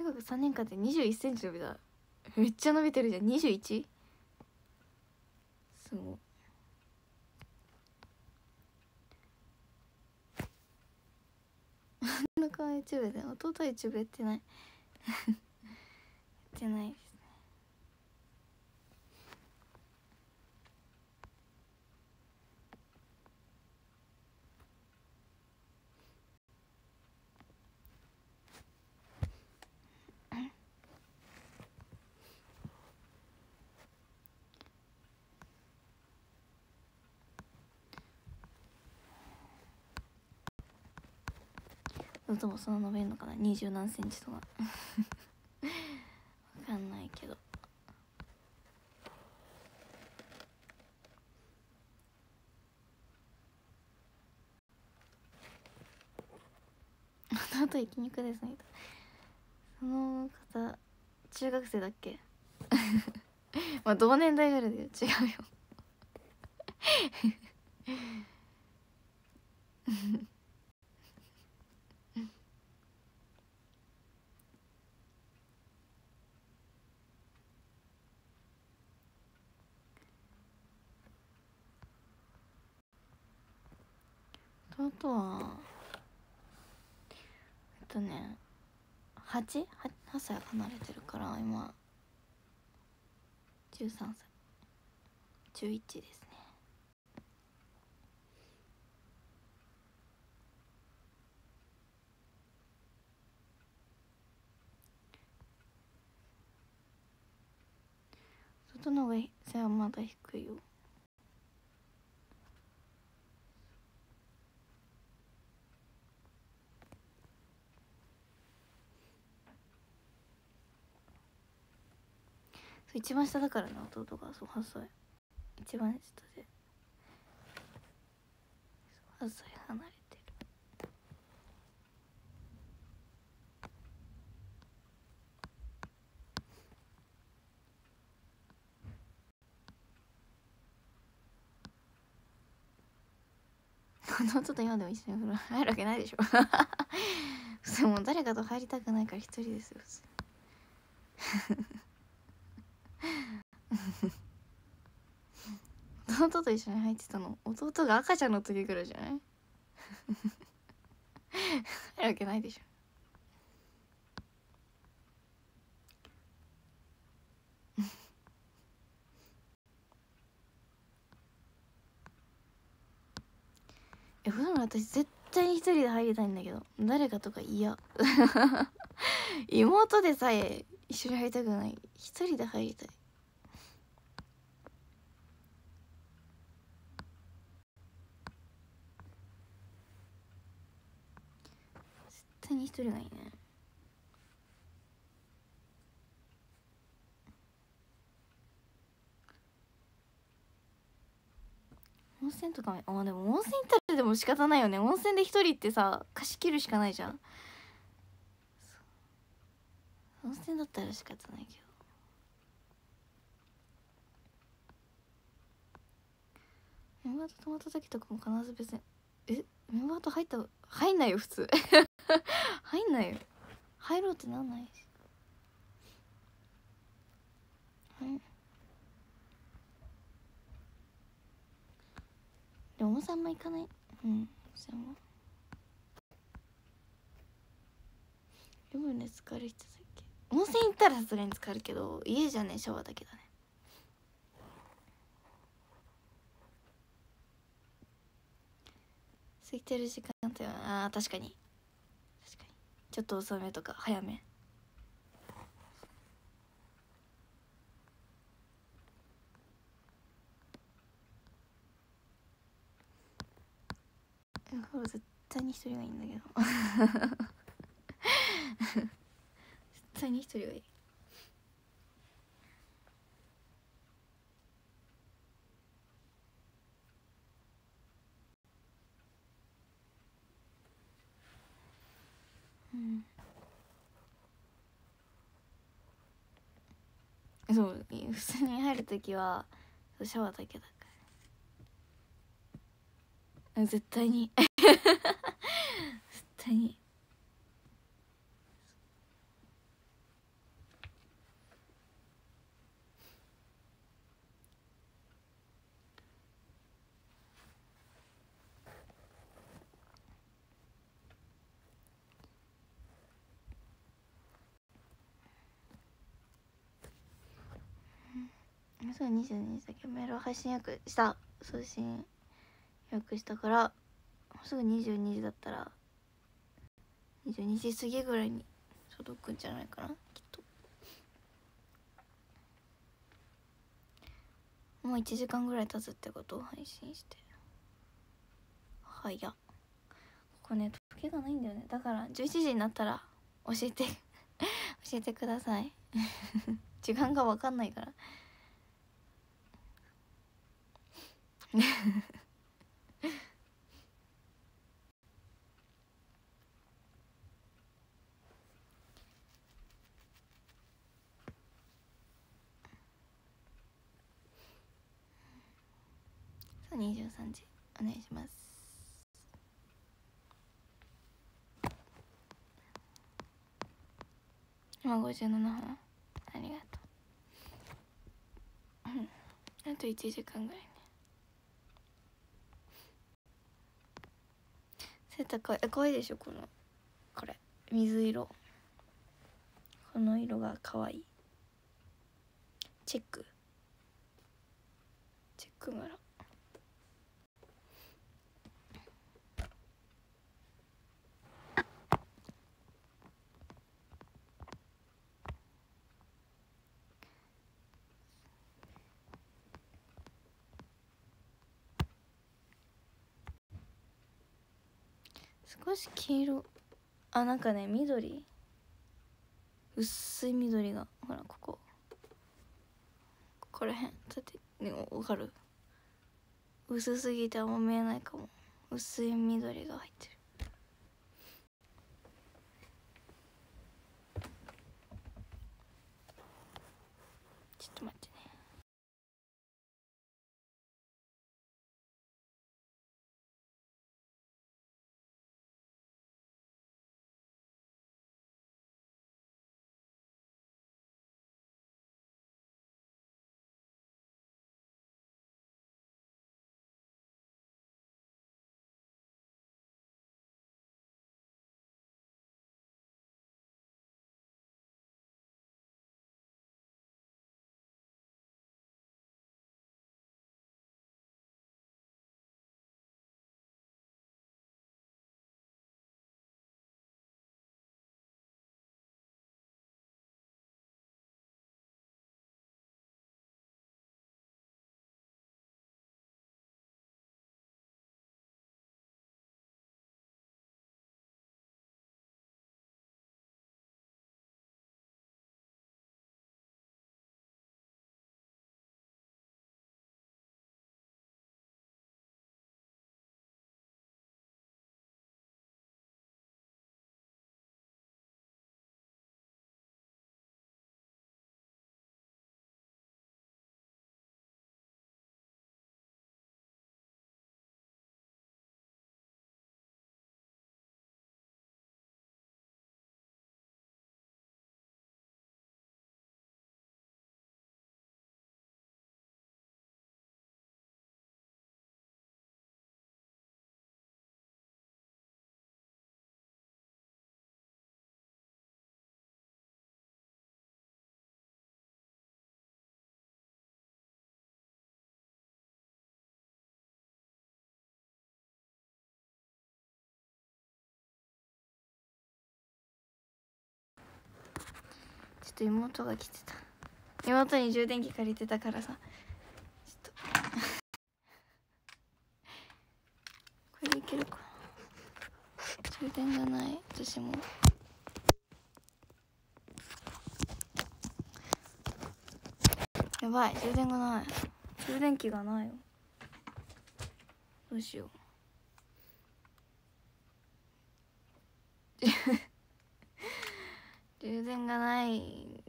中学3年間で2 1センチ伸びた。めっちゃ伸びてるじゃん。21? すごい。真ん中は YouTube で弟は YouTube やってない。やってないです弟もそんな伸びるのかな？二十何センチとか。わかんないけど。弟焼肉ですねその方中学生だっけ？まあ同年代ぐらいで違うよ。とはえっとね 8? 8歳離れてるから今13歳。11ですね。外の方が背はまだ低いよ。一番下だからね弟が。そう8歳。一番下で。そう8歳離れてる。この弟と今でも一緒に風呂入るわけないでしょ。普通もう誰かと入りたくないから一人ですよ。普通 弟と一緒に入ってたの弟が赤ちゃんの時ぐらいじゃない 入るわけないでしょ。え普段私絶対に一人で入りたいんだけど誰かとか嫌。妹でさえ一緒に入りたくない。一人で入りたい。絶対に一人がいいね。温泉とかもあでも温泉行ったらでも仕方ないよね。温泉で一人ってさ貸し切るしかないじゃん。温泉だったら仕方ないけど。メンバーと泊まった時とかも必ず別にえメンバーと入った入んないよ普通。入んないよ。入ろうってなんないし。はいでも温泉あんま行かない。うん温泉も湯船浸かる人だ温泉行ったらさすがに浸かるけど家じゃねシャワーだけだね。空いてる時間帯はあー確かに。確かに。ちょっと遅めとか早め。お風呂絶対に一人がいいんだけど。対に一人がいいうん。そう普通に入る時はシャワーだけだから。絶対に。絶対に。そう22日だけ？メール配信予約した。送信予約したからもうすぐ22時だったら22時過ぎぐらいに届くんじゃないかなきっと。もう1時間ぐらい経つってことを配信して。早っ。ここね時計がないんだよね。だから11時になったら教えて 教えてください。時間が分かんないから。さあ23時。お願いします。今57分。ありがとう。あと1時間ぐらいね背高い。え可愛いでしょこのこれ。水色。この色が可愛い。チェック。チェック柄少し黄色。あなんかね緑。薄い緑が。ほらここ。ここら辺。だってねわかる？薄すぎてあんま見えないかも。薄い緑が入ってる。ちょっと妹が来てた。妹に充電器借りてたからさ。ちょっと。これでいけるか。な充電がない。私も。やばい。充電がない。充電器がないよ。どうしよう充電がない。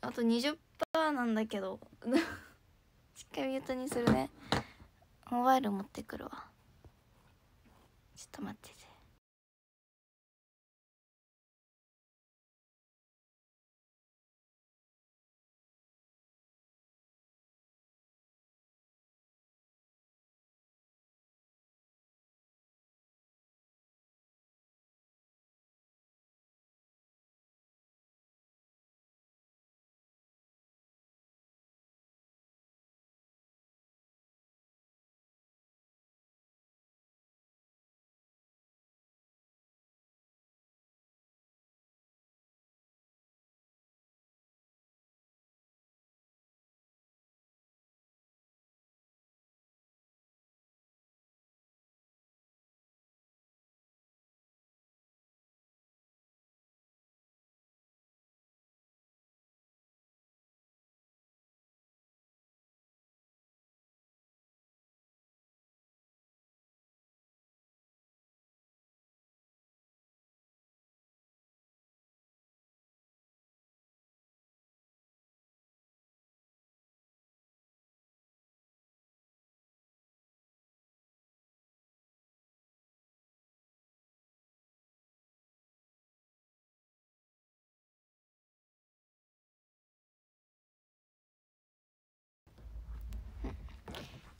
あと20%なんだけど。しっかりミュートにするね。モバイル持ってくるわ。ちょっと待って。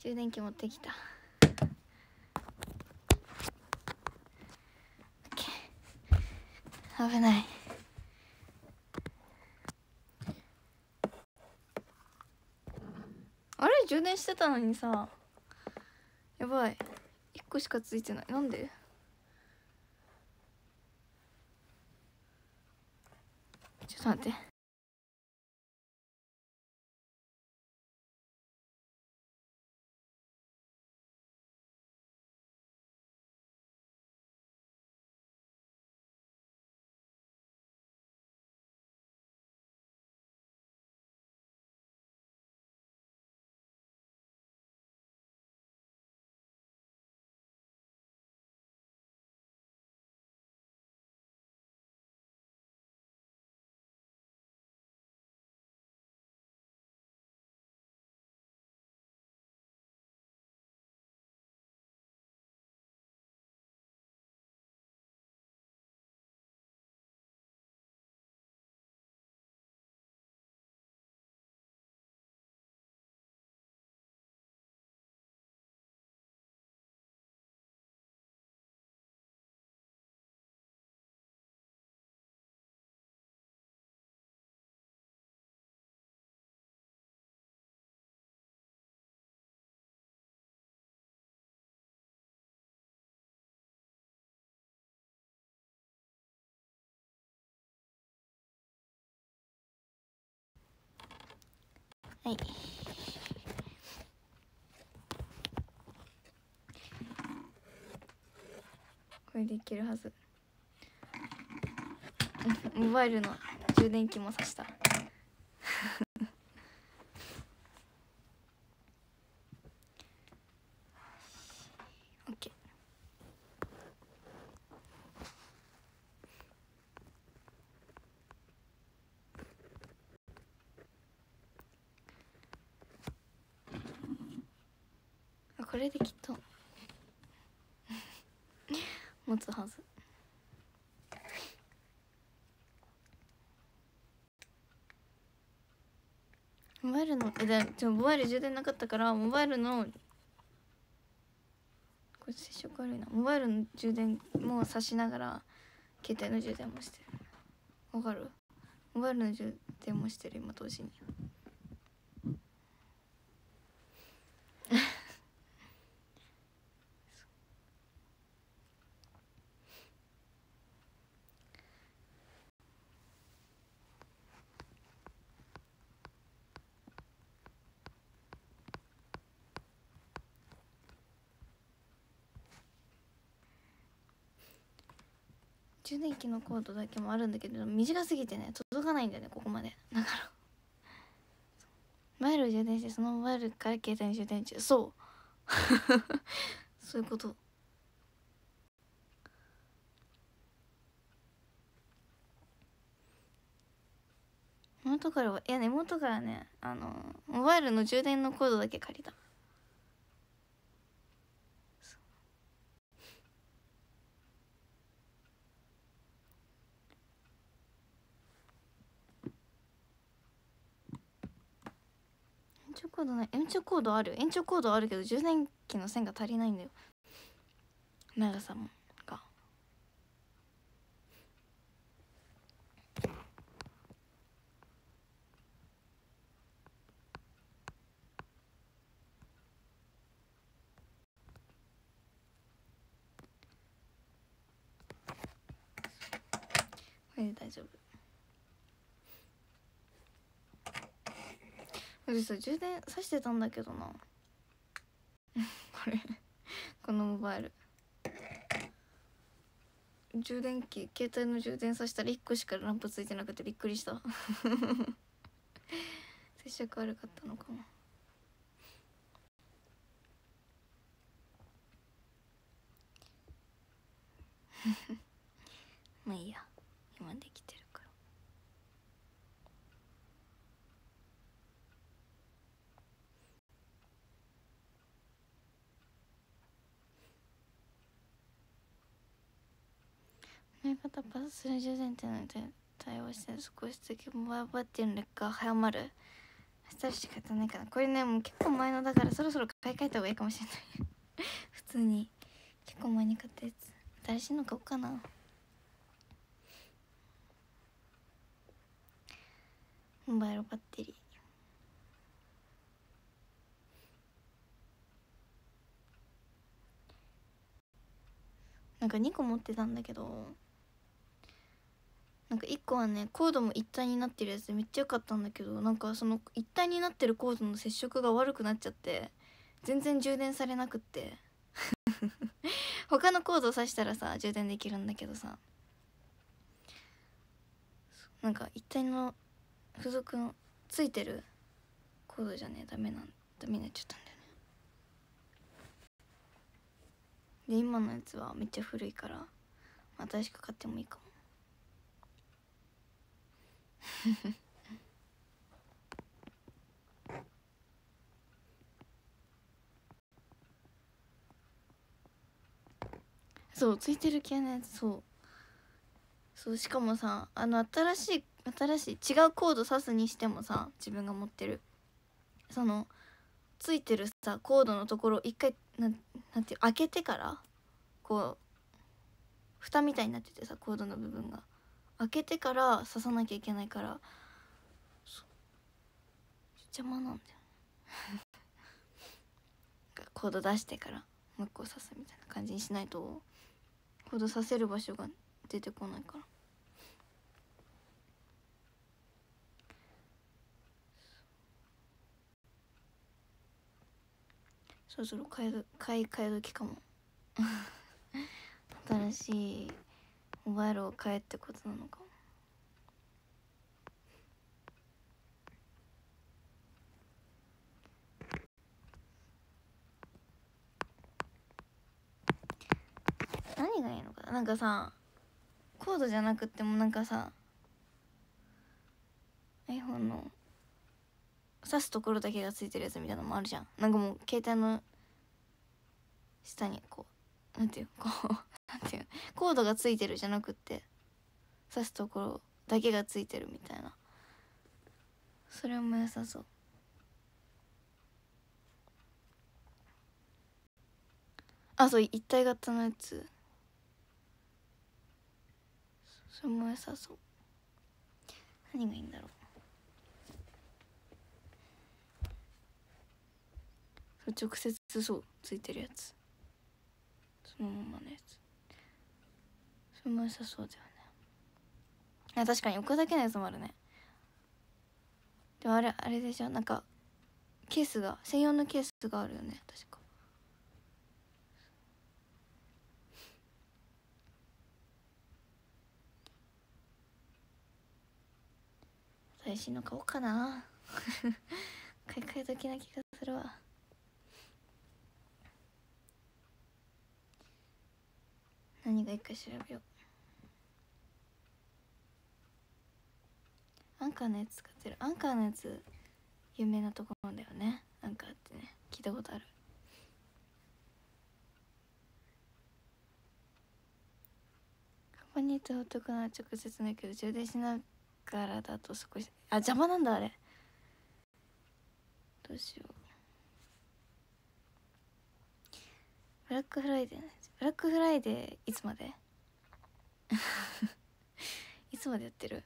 充電器持ってきた。危ない。あれ充電してたのにさ。やばい。1個しかついてない。なんで？ちょっと待って。はい。これでいけるはず。モバイルの充電器もさしたオッケーこれできっと持つはず。モバイルのえだちょモバイル充電なかったからモバイルのこれ接触悪いな。モバイルの充電もさしながら携帯の充電もしてる。わかる？モバイルの充電もしてる今同時に。充電器のコードだけもあるんだけど短すぎてね届かないんだよねここまで。だから。モバイル充電してそのモバイルから携帯に充電中そう。そういうこと。妹からはいやね妹からねあのモバイルの充電のコードだけ借りた。コードない延長コードある延長コードあるけど充電器の線が足りないんだよ。長さもが。これで大丈夫。私さ充電さしてたんだけどな。これこのモバイル。充電器携帯の充電さしたら1個しかランプついてなくてびっくりした。接触悪かったのかもまあいいや今できてるから前方パスする充電ってので対応して少しだけモバイルバッテリーの劣化が早まる。したら仕方ないかな。これねもう結構前のだからそろそろ買い替えた方がいいかもしれない。普通に。結構前に買ったやつ。新しいの買おうかな。モバイルバッテリー。なんか2個持ってたんだけどなんか1個はねコードも一体になってるやつでめっちゃ良かったんだけどなんかその一体になってるコードの接触が悪くなっちゃって全然充電されなくって。他のコードを挿したらさ充電できるんだけどさ。なんか一体の付属のついてるコードじゃねえダメなんダメになっちゃったんだよね。で今のやつはめっちゃ古いから新しく買ってもいいかも。そうついてる系のやつそう。そうしかもさあの新しい新しい違うコード挿すにしてもさ自分が持ってる。そのついてるさコードのところ一回なんなんていう開けてからこう蓋みたいになっててさコードの部分が。開けてから刺さなきゃいけないから。邪魔なんだよ。ね コード出してからもう一個刺すみたいな感じにしないと。コード刺せる場所が出てこないから。そろそろ買い買い替え時かも。新しいモバイルを買えってことなのか？も何がいいのかな？んかさコードじゃなくってもなんかさ iPhone の挿すところだけがついてるやつみたいなのもあるじゃん。なんかもう携帯の下にこうなんていうこうなんていうコードがついてるじゃなくって挿すところだけがついてるみたいな。それも良さそう。あそう一体型のやつ。それも良さそう。何がいいんだろう直接そうついてるやつ。そのままのやつ。それも良さそうだよね。あ確かに置くだけのやつもあるね。でもあれあれでしょ？なんかケースが専用のケースがあるよね確か。最新の買おうかな。買い替え時な気がするわ。何がいいか調べようアンカーのやつ使ってる。アンカーのやつ有名なところだよね。アンカーってね。聞いたことある。カバンに入れてほっとくのは直接ないけど充電しながらだと少しあ邪魔なんだあれ。どうしよう。ブラックフライデーブラックフライデーいつまで？いつまでやってる？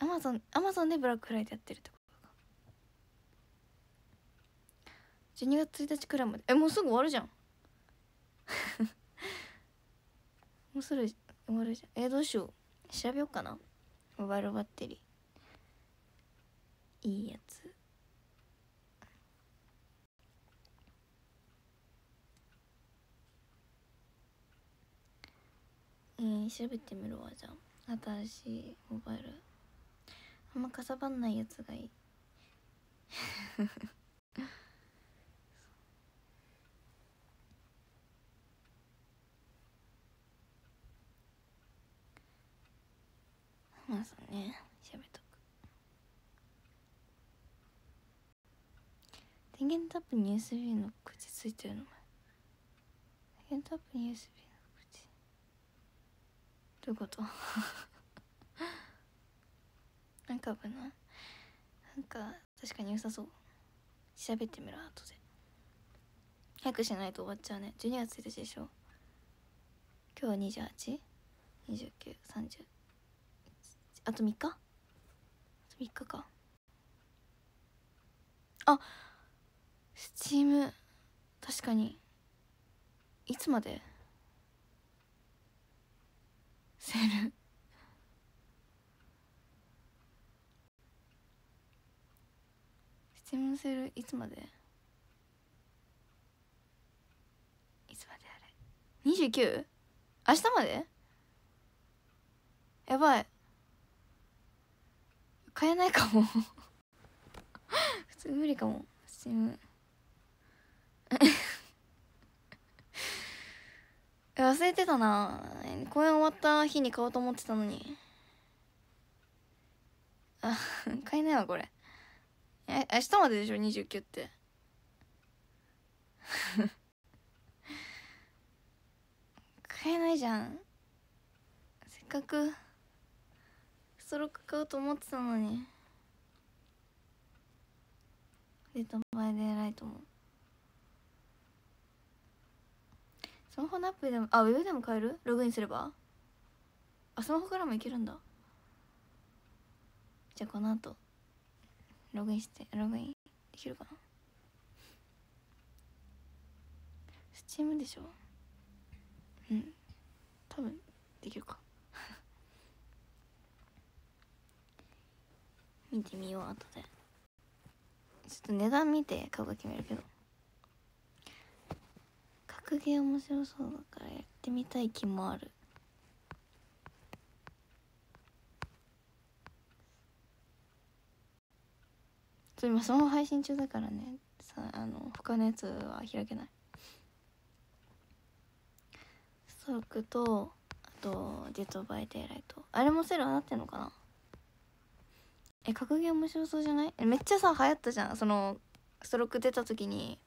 アマゾンアマゾンでブラックフライデーやってるってことか。12月1日くらいまで。えもうすぐ終わるじゃん。もうすぐ終わるじゃん。えどうしよう。調べようかな。モバイルバッテリーいいやつ。えー、調べてみるわじゃあ。新しいモバイル。あんまかさばんないやつがいい。まあそうね。調べとく。電源タップに USB の口ついてるの電源タップに USB の口。どういうこと？なんか危ない？なんか確かに良さそう。調べてみろ後で。早くしないと終わっちゃうね。12月1日でしょ。今日は 28?2930 あと3日？あと3日か。あスチーム確かに。いつまで？セール。スチームセルいつまで？いつまであれ？29? 明日まで？やばい。買えないかも。普通無理かも。スチーム。忘れてたな。公演終わった日に買おうと思ってたのに。あ買えないわこれ。え明日まででしょ？29って。買えないじゃん。せっかくストローク買おうと思ってたのに。出た場合で偉いと思う。スマホのアプリでもあウェブでも買える？ログインすれば？あスマホからもいけるんだ。じゃあこの後。ログインしてログインできるかな？スチームでしょ？うん。多分できるか。見てみよう後で。ちょっと値段見て買うか決めるけど。格ゲー面白そうだからやってみたい気もある。そう今スマホ配信中だからね。さあの他のやつは開けない。ストロークとあとデッドバイデイライト。あれもセールなってんのかな？え格ゲー面白そうじゃない？めっちゃさ流行ったじゃん。そのストローク出た時に。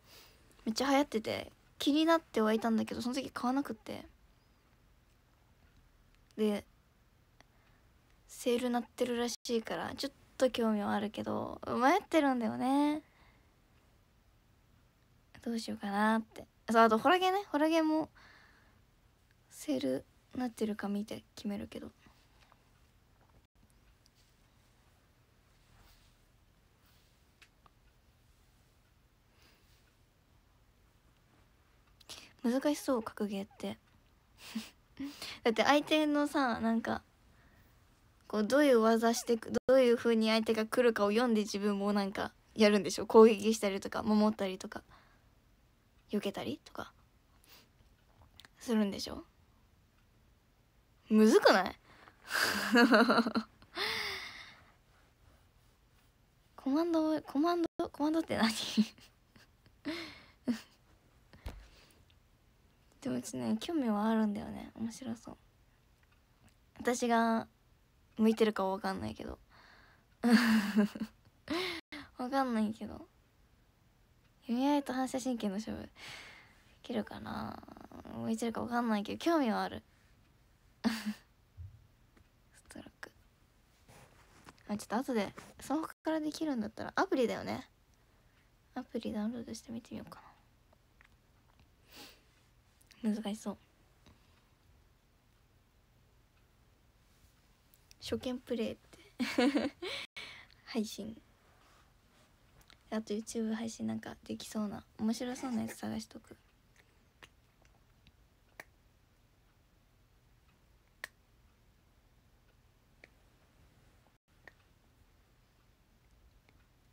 めっちゃ流行ってて。気になってはいたんだけどその時買わなくって。でセールなってるらしいからちょっとと興味はあるけど迷ってるんだよね。どうしようかなって。そうあとホラゲね。ホラゲもセールなってるか見て決めるけど。難しそう格ゲーって。だって相手のさなんかこうどういう技してどういう風に相手が来るかを読んで自分もなんかやるんでしょ攻撃したりとか守ったりとか避けたりとかするんでしょむずくない？コマンドコマンドコマンドって何？でもうちね興味はあるんだよね。面白そう。私が向いてるかは分かんないけど。分かんないけど。読み合いと反射神経の勝負。できるかな。向いてるか分かんないけど。興味はある。ストローク。あちょっと後でスマホからできるんだったらアプリだよね。アプリダウンロードしてみてみようかな。難しそう。初見プレイって。配信。あと YouTube 配信なんかできそうな面白そうなやつ探しとく。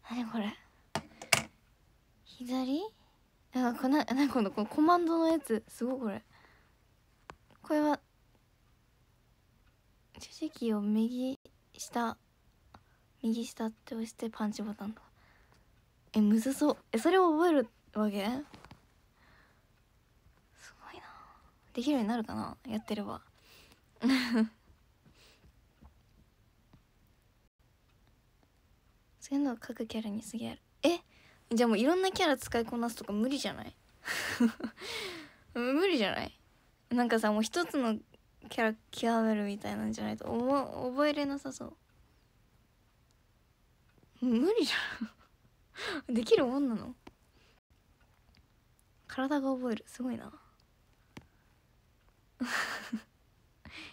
何これ。左？あこななこのこのコマンドのやつ。すごいこれ。これは十字キーを右下右下って押してパンチボタンだ。えむずそう。えそれを覚えるわけ？すごいな。できるようになるかな？やってれば。そういうのを各キャラにすげえある。えじゃあもういろんなキャラ使いこなすとか無理じゃない？無理じゃない？なんかさもう一つのキャラ極めるみたいなんじゃないと思覚えれなさそう。無理じゃん。できるもんなの？体が覚える。すごいな。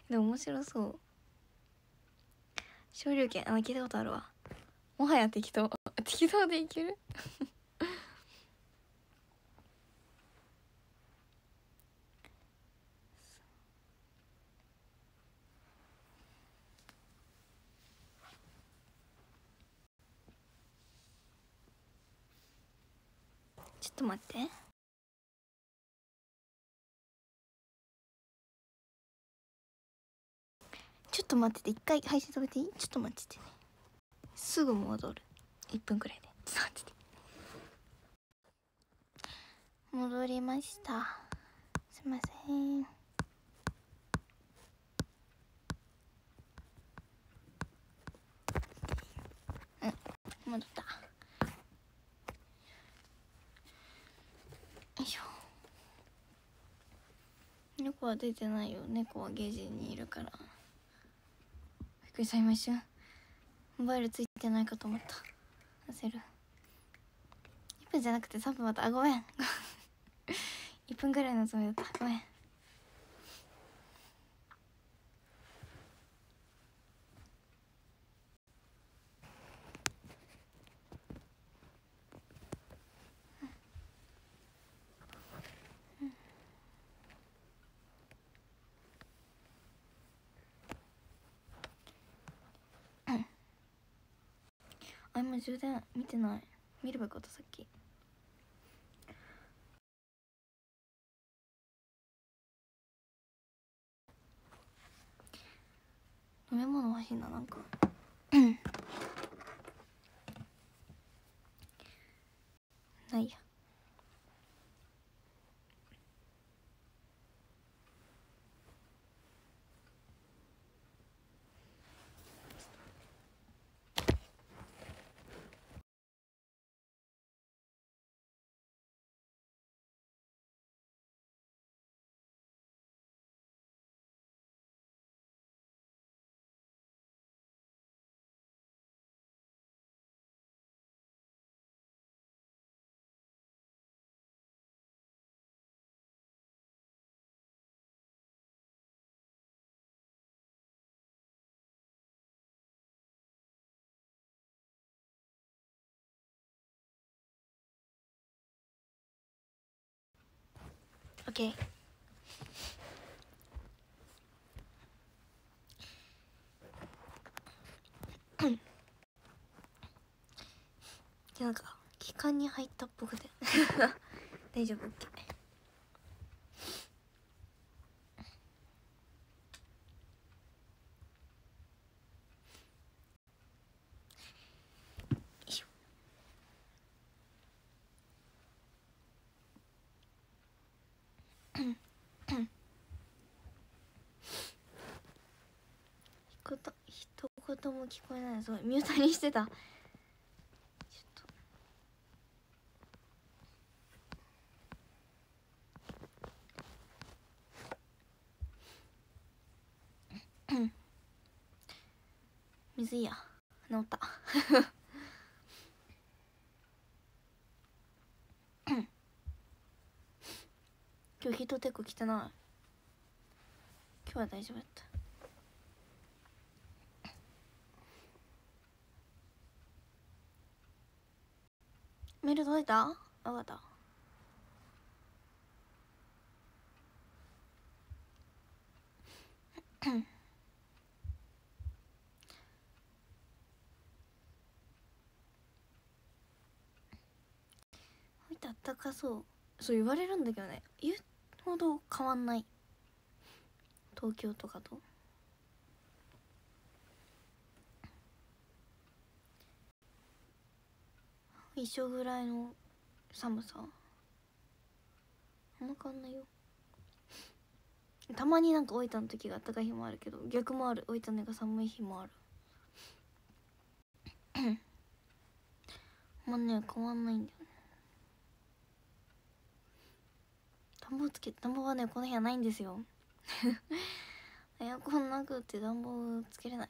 でも面白そう。昇竜拳あ聞いたことあるわ。もはや適当。適当でいける？ちょっと待って。ちょっと待ってて一回配信止めていい？ちょっと待っててね。すぐ戻る。1分くらいで。ちょっと待ってて。戻りました。すいません。うん戻ったよいしょ猫は出てないよ。猫はゲージにいるから。びっくりした今一瞬モバイルついてないかと思った。焦る。1分じゃなくて3分また。あごめん。1分ぐらいのつもりだった。ごめん。もう充電見てない。見ればよかったさっき。飲み物欲しいななんか。ないや。オッケーでなんか気管に入ったっぽくて。大丈夫？OK よいしょこと一言も聞こえないすごいミュートにしてた。ちょっと。水いいや。治った。今日ヒートテック着てない。今日は大丈夫だった。メール届いた？分かった。見てあったかそう。そう言われるんだけどね。言うほど変わんない。東京とかと。一緒ぐらいの寒さ？あんま変わんないよ。たまになんか大分の時があったかい日もあるけど逆もある。大分が寒い日もある。まあね変わんないんだよね。暖房つけ暖房はねこの部屋ないんですよ。エアコンなくって暖房つけれない。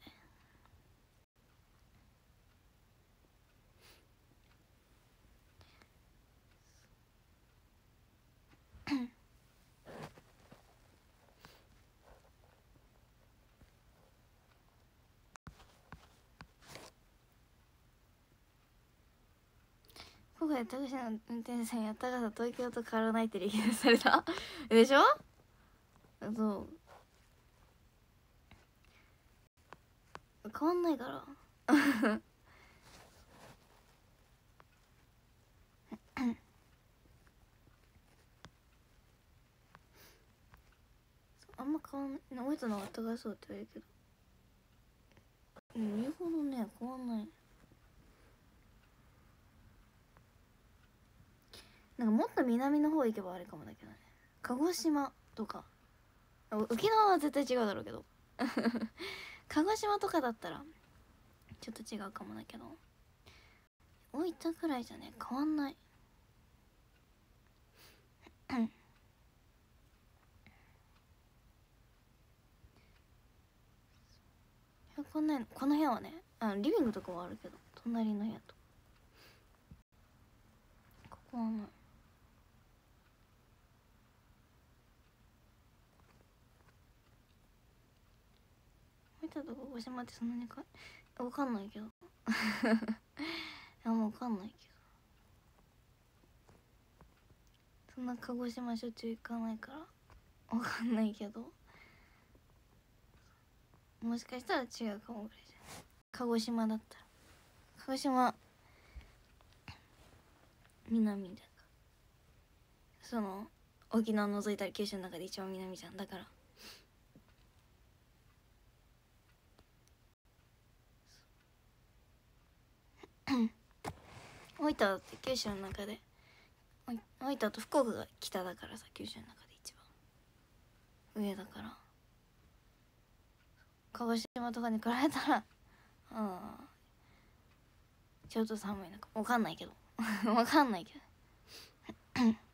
今回タクシーの運転手さんやったがさ東京と変わらないって力説された でしょ？そう。変わんないから。あんま変わんない。大分の方が高そうって言われるけど。うん言うほどね変わんない。なんかもっと南の方行けばあれかもだけどね。鹿児島とか。沖縄は絶対違うだろうけど。鹿児島とかだったらちょっと違うかもだけど。大分くらいじゃね？変わんない。こんなこの部屋はねあリビングとかはあるけど隣の部屋と。ここはない。たとこ鹿児島ってそんなにかわかんないけど。いやもうわかんないけど。そんな鹿児島しょっちゅう行かないから。わかんないけど。もしかしたら違うかもぐらい。じゃ鹿児島だったら。鹿児島南だかその沖縄除いたら九州の中で一番南じゃん。だから。大分だって九州の中で大分と福岡が北だからさ九州の中で一番上だから。鹿児島とかに比べたらうん。ちょっと寒いのか分かんないけど。分かんないけど。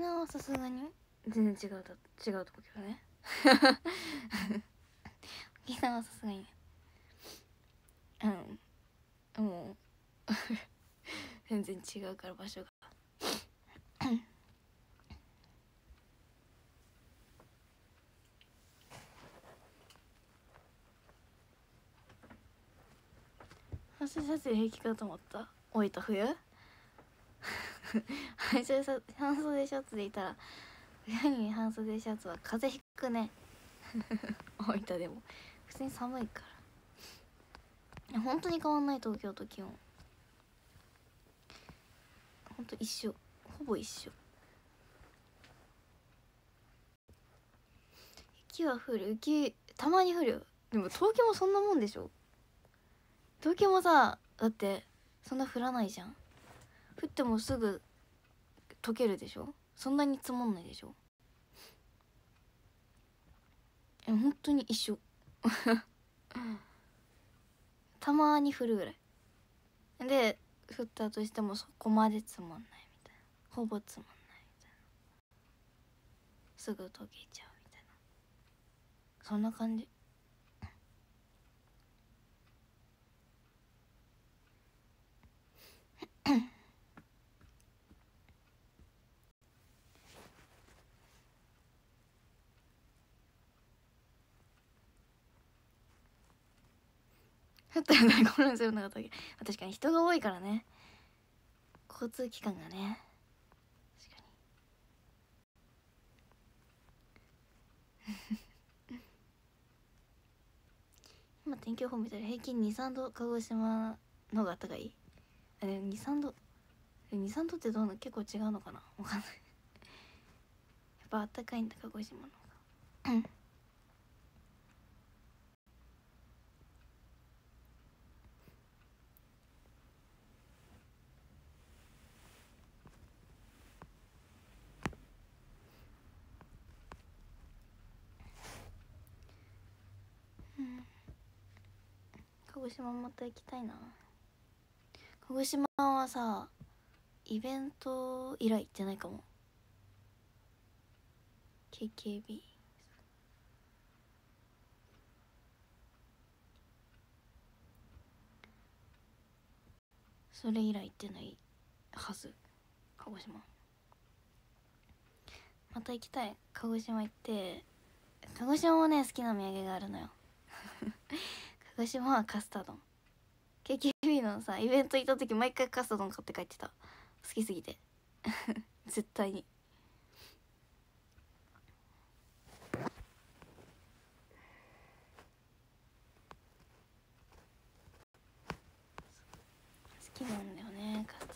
沖縄はさすがに？全然違うと違うとこけどね。沖縄はさすがに。ねうんもう 全然違うから場所が。半袖シャツで平気かと思った。置いた冬？半袖シャツでいたら冬に半袖シャツは風邪ひくね。大分でも普通に寒いから。いや本当に変わんない東京と気温。本当一緒。ほぼ一緒。雪は降る。雪たまに降る。でも東京もそんなもんでしょ。東京もさだってそんな降らないじゃん。降ってもすぐ溶けるでしょ？そんなに積もんないでしょ？え本当に一緒。たまに降るぐらい。で降ったとしてもそこまで積もんないみたいな。ほぼ積もんないみたいな。すぐ溶けちゃうみたいな。そんな感じ。だったらね混乱するのが 確かに人が多いからね。交通機関がね。確かに。今天気予報見たら平均23度鹿児島の方が高い？あれ23度？23度ってどうなの？結構違うのかな？わかんない。やっぱあったかいんだ鹿児島の方が鹿児島また行きたいな。鹿児島はさイベント以来行ってないかも。KKB それ以来行ってないはず。鹿児島。また行きたい。鹿児島行って鹿児島もね好きな土産があるのよ。鹿児島はカスタード。KKB のさイベント行った時毎回カスタード買って帰ってた。好きすぎて。絶対に。好きなんだよねカスタード。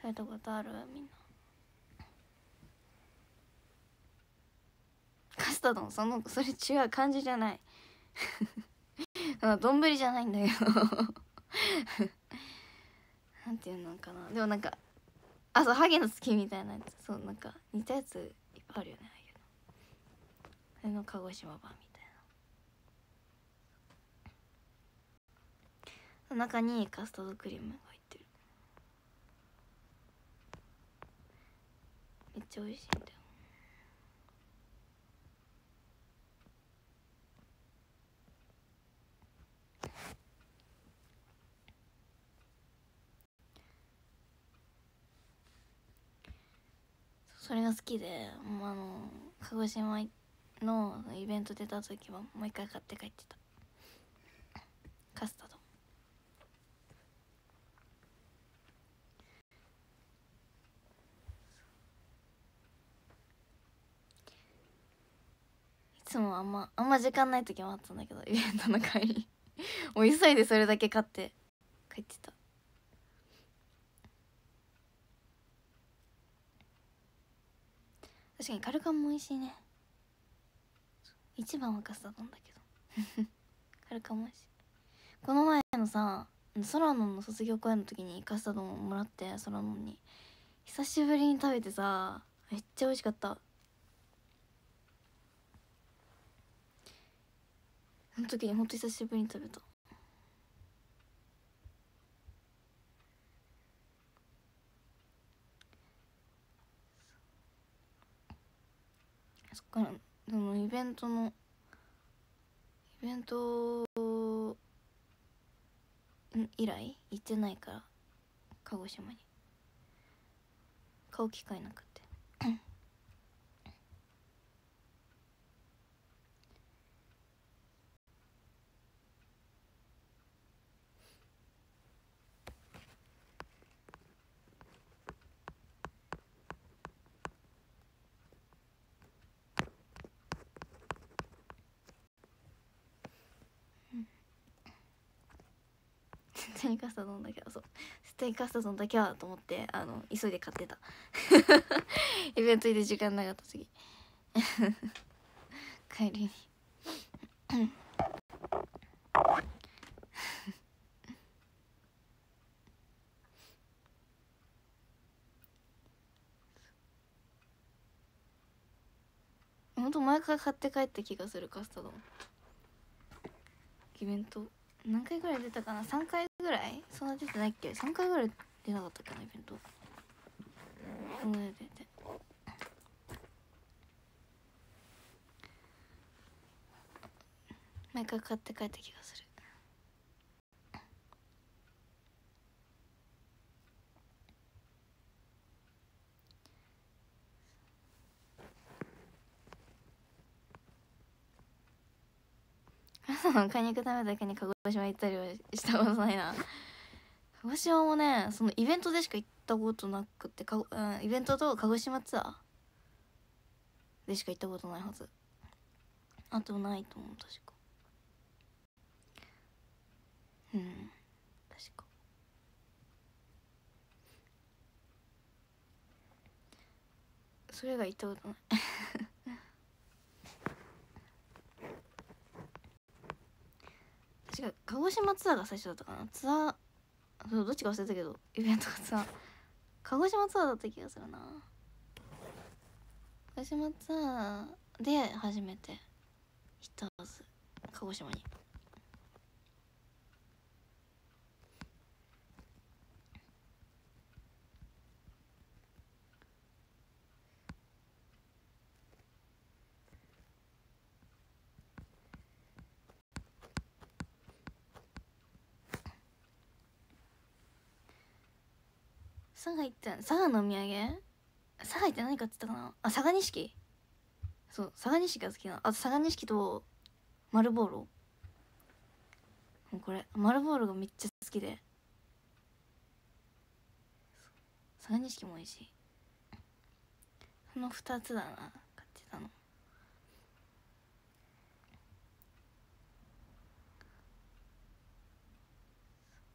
食べたことある？みんな。カスタードのそのそれ違う感じじゃない。あの丼じゃないんだけど。なんていうのかな。でもなんかあそうハゲの好きみたいなやつ。そうなんか似たやついっぱいあるよね。ああいうの。それの鹿児島版みたいな。中にカスタードクリームが入ってる。めっちゃ美味しいんだよそれが好きでもうあの鹿児島のイベント出た時はもう一回買って帰ってた。カスタード。いつもあんまあんま時間ない時もあったんだけどイベントの帰り。もう急いでそれだけ買って帰ってた。確かにカルカンも美味しいね。一番はカスタードなんだけど。カルカンも美味しい。この前のさソラノンの卒業公演の時にカスタードももらってソラノンに。久しぶりに食べてさめっちゃ美味しかった。その時にほんと久しぶりに食べた。からそのイベントのイベント以来行ってないから鹿児島に。買う機会なくて。ステイカスタ丼だけはそう。ステイカスタ丼だけはと思ってあの急いで買ってた。イベントで時間なかった次。帰りに。ほんと前から買って帰った気がするカスタ丼。イベント。何回ぐらい出たかな？3回ぐらい？そんな出てないっけ？3回ぐらい出なかったっけなイベント。そんな出てて。毎回買って帰った気がする。朝 の買いに行くただけに鹿児島行ったりはしたことないな。鹿児島もねそのイベントでしか行ったことなくてか、うん、イベントと鹿児島ツアーでしか行ったことないはず。あとないと思う確か。うん確か。それが行ったことない。違う鹿児島ツアーが最初だったかな？ツアーそうどっちか忘れたけどイベントがツアー。鹿児島ツアーだった気がするな。鹿児島ツアーで初めてひとまず。鹿児島に。佐賀行った佐賀のお土産？佐賀行って何買ってたかな？あ佐賀錦。そう佐賀錦が好きなあと佐賀錦と丸ボーロ。これ丸ボーロがめっちゃ好きで。佐賀錦も美味しい。その2つだな買ってたの。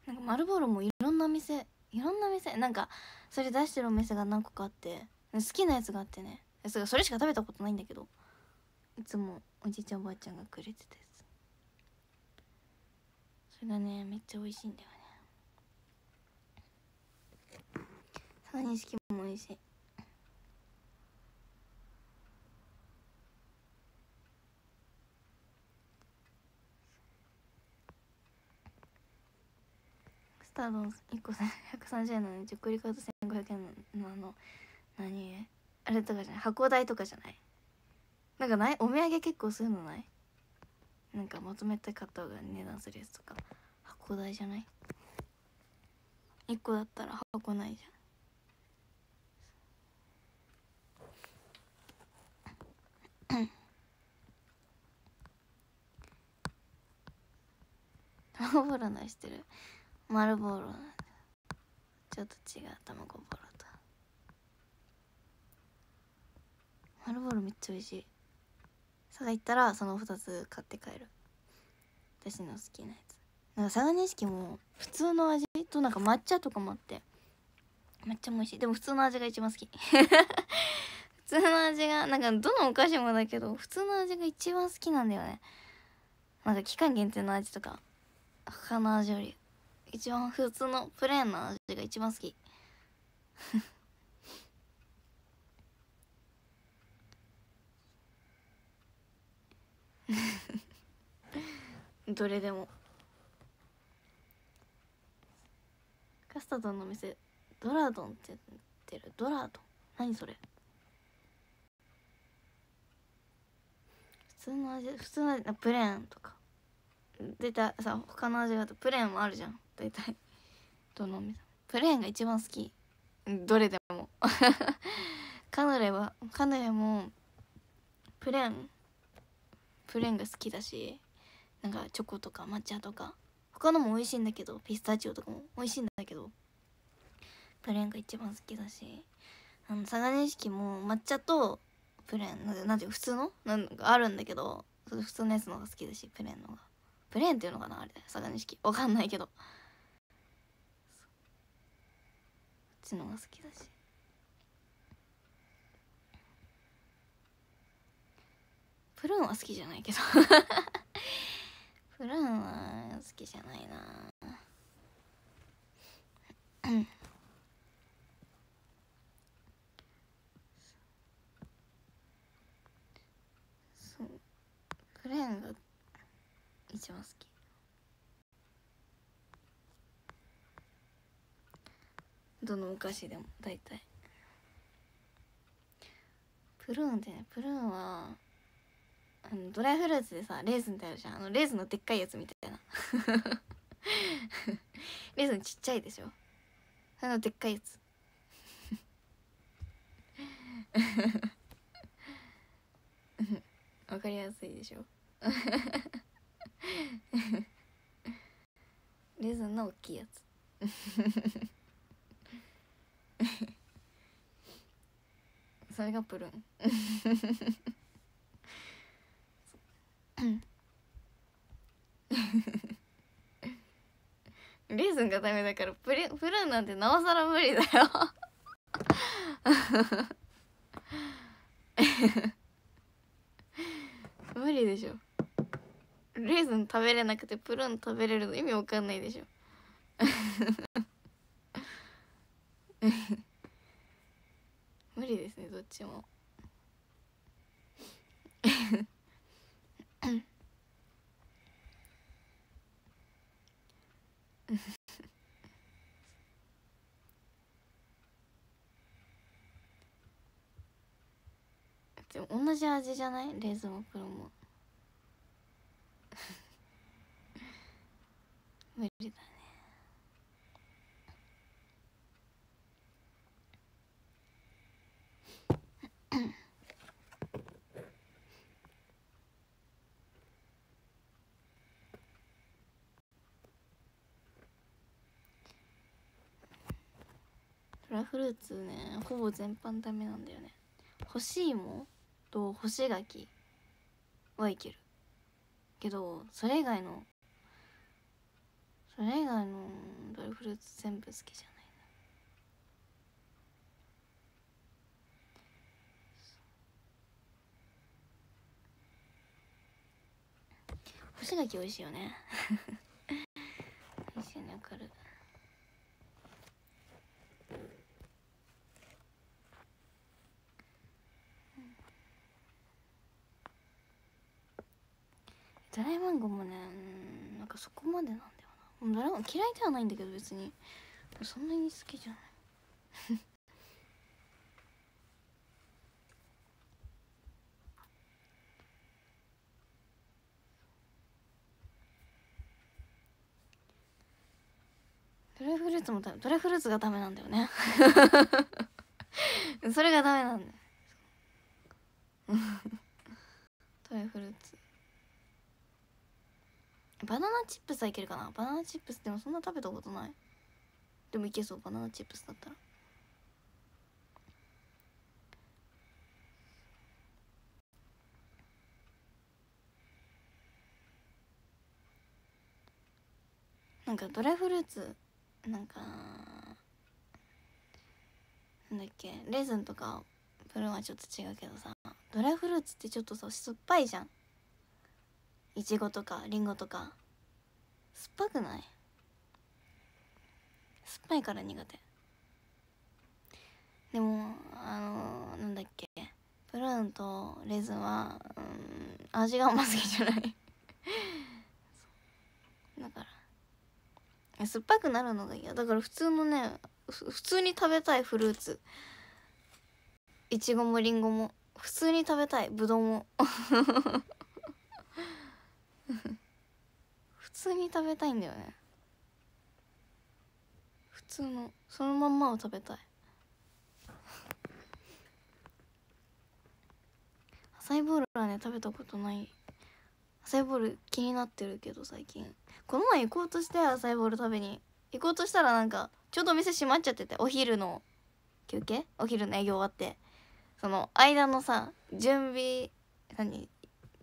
なんか丸ボーロもいろんなお店いろんな店なんかそれ出してるお店が何個かあって好きなやつがあってね。それしか食べたことないんだけどいつもおじいちゃんおばあちゃんがくれてたやつ。それがねめっちゃ美味しいんだよね。佐賀錦も美味しい。タ ード1個130円なのに10個り買うと1500円あの何あれとかじゃない箱代とかじゃない？なんかない？お土産結構するのない？なんかまとめて買った方が値段するやつとか箱代じゃない？1個だったら箱ないじゃん。あランボールのしてる。丸ボロちょっと違う卵ボロと丸ボロめっちゃ美味しい。佐賀行ったらその2つ買って帰る。私の好きなやつ。なんか佐賀錦も普通の味となんか抹茶とかもあって。めっちゃ美味しい。でも普通の味が一番好き。普通の味がなんかどのお菓子もだけど普通の味が一番好きなんだよね。なんか期間限定の味とか他の味より。一番普通のプレーンの味が一番好き。どれでも。カスタードのお店ドラドンって言ってる？ドラドン？何それ？普通の味普通の味プレーンとか。出たさ他の味がプレーンもあるじゃん。大体。どのお店？プレーンが一番好き。どれでも。カヌレはカヌレもプレーンプレーンが好きだしなんかチョコとか抹茶とか。他のも美味しいんだけどピスタチオとかも美味しいんだけどプレーンが一番好きだし。あの佐賀錦も抹茶とプレーンなんなんて普通の？なんかあるんだけど普通のやつの方が好きだしプレーンのが。プレーンっていうのかなあれ。佐賀錦わかんないけどこっちのが好きだし。プルーンは好きじゃないけど。プルーンは好きじゃないな。そう。プレーンが一番好き。どのお菓子でも大体。プルーンってねプルーンはあのドライフルーツでさレーズンってあるじゃん。あのレーズンのでっかいやつみたいな。レーズンちっちゃいでしょ？あのでっかいやつ。わかりやすいでしょ？レーズンの大きいやつ。それがプルーン。レーズンがダメだからプレプルーンなんてなおさら無理だよ。無理でしょ。レーズン食べれなくてプルーン食べれるの意味わかんないでしょ。無理ですねどっちも。でも同じ味じゃない？レーズンも。プルーンも無理だフルーツねほぼ全般ダメなんだよね。干し芋と干し柿はいける。けどそれ以外のそれ以外のドライフルーツ全部好きじゃない干し柿美味しいよね。美味しいよねわかる。ドライマンゴもねなんかそこまでなんだよな。ドライマン嫌いではないんだけど別に。そんなに好きじゃない。ドライフルーツもダメドライフルーツがダメなんだよね。それがダメなんだよ。ドライフルーツ。バナナチップスはいけるかな？バナナチップスでもそんな食べたことない？でもいけそうバナナチップスだったら。なんかドライフルーツなんかなんだっけ？レーズンとかプルーンはちょっと違うけどさドライフルーツってちょっとさ酸っぱいじゃん。いちごとかりんごとか。酸っぱくない？酸っぱいから苦手。でもあのー、なんだっけ？プルーンとレズンはうん味があんま好きじゃない。だから。酸っぱくなるのが嫌。だから普通のね普通に食べたいフルーツ。いちごもりんごも。普通に食べたいぶどうも。普通に食べたいんだよね。普通の。そのまんまを食べたい。アサイボールはね食べたことない。アサイボール気になってるけど最近。この前行こうとしてアサイボール食べに。行こうとしたらなんかちょうどお店閉まっちゃっててお昼の休憩？お昼の営業終わって。その間のさ準備何？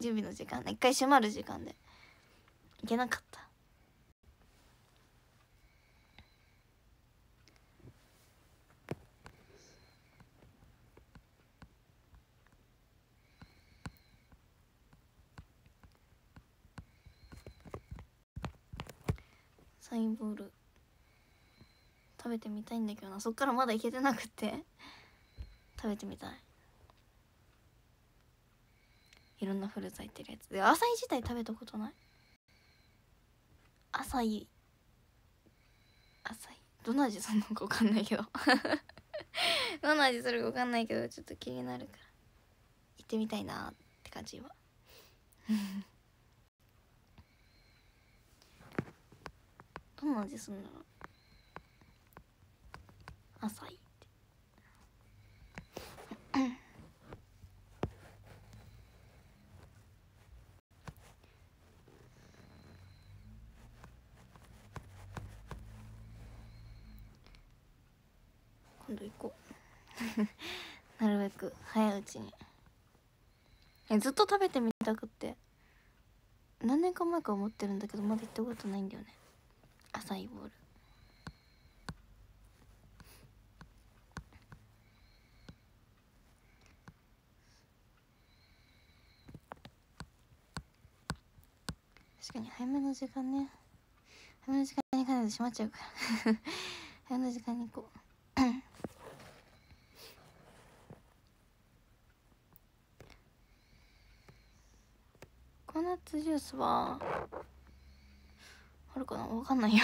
準備の時間一回閉まる時間で。行けなかった。サインボール食べてみたいんだけどな。そっからまだ行けてなくて。食べてみたい。いろんなフルーツ入ってるやつ。でアサイ自体食べたことない？アサイ。アサイ。どんな味するのか分かんないけど。どんな味するか分かんないけどちょっと気になるから。行ってみたいなって感じは どんな味するんだろう？浅いっ今度行こう。なるべく早いうちに。えずっと食べてみたくって何年か前から思ってるんだけどまだ行ったことないんだよね。浅いボール。確かに早めの時間ね。早めの時間に行かないと閉まっちゃうから。早めの時間に行こう。ココナッツジュースはあるかな？わかんないよ。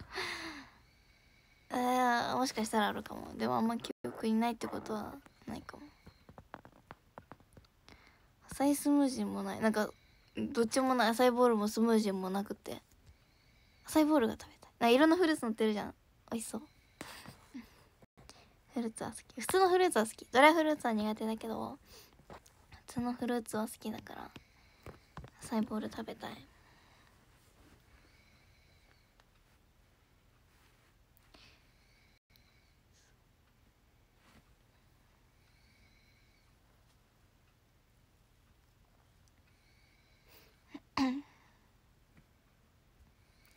えー、もしかしたらあるかも。でもあんま記憶にないってことはないかも。浅いスムージーもない。なんかどっちもない。浅いボールもスムージーもなくて。浅いボールが食べたい。なんかいろんなフルーツ乗ってるじゃん。美味しそう。フルーツは好き。普通のフルーツは好き。ドライフルーツは苦手だけど普通のフルーツは好きだから。浅いボール食べたい。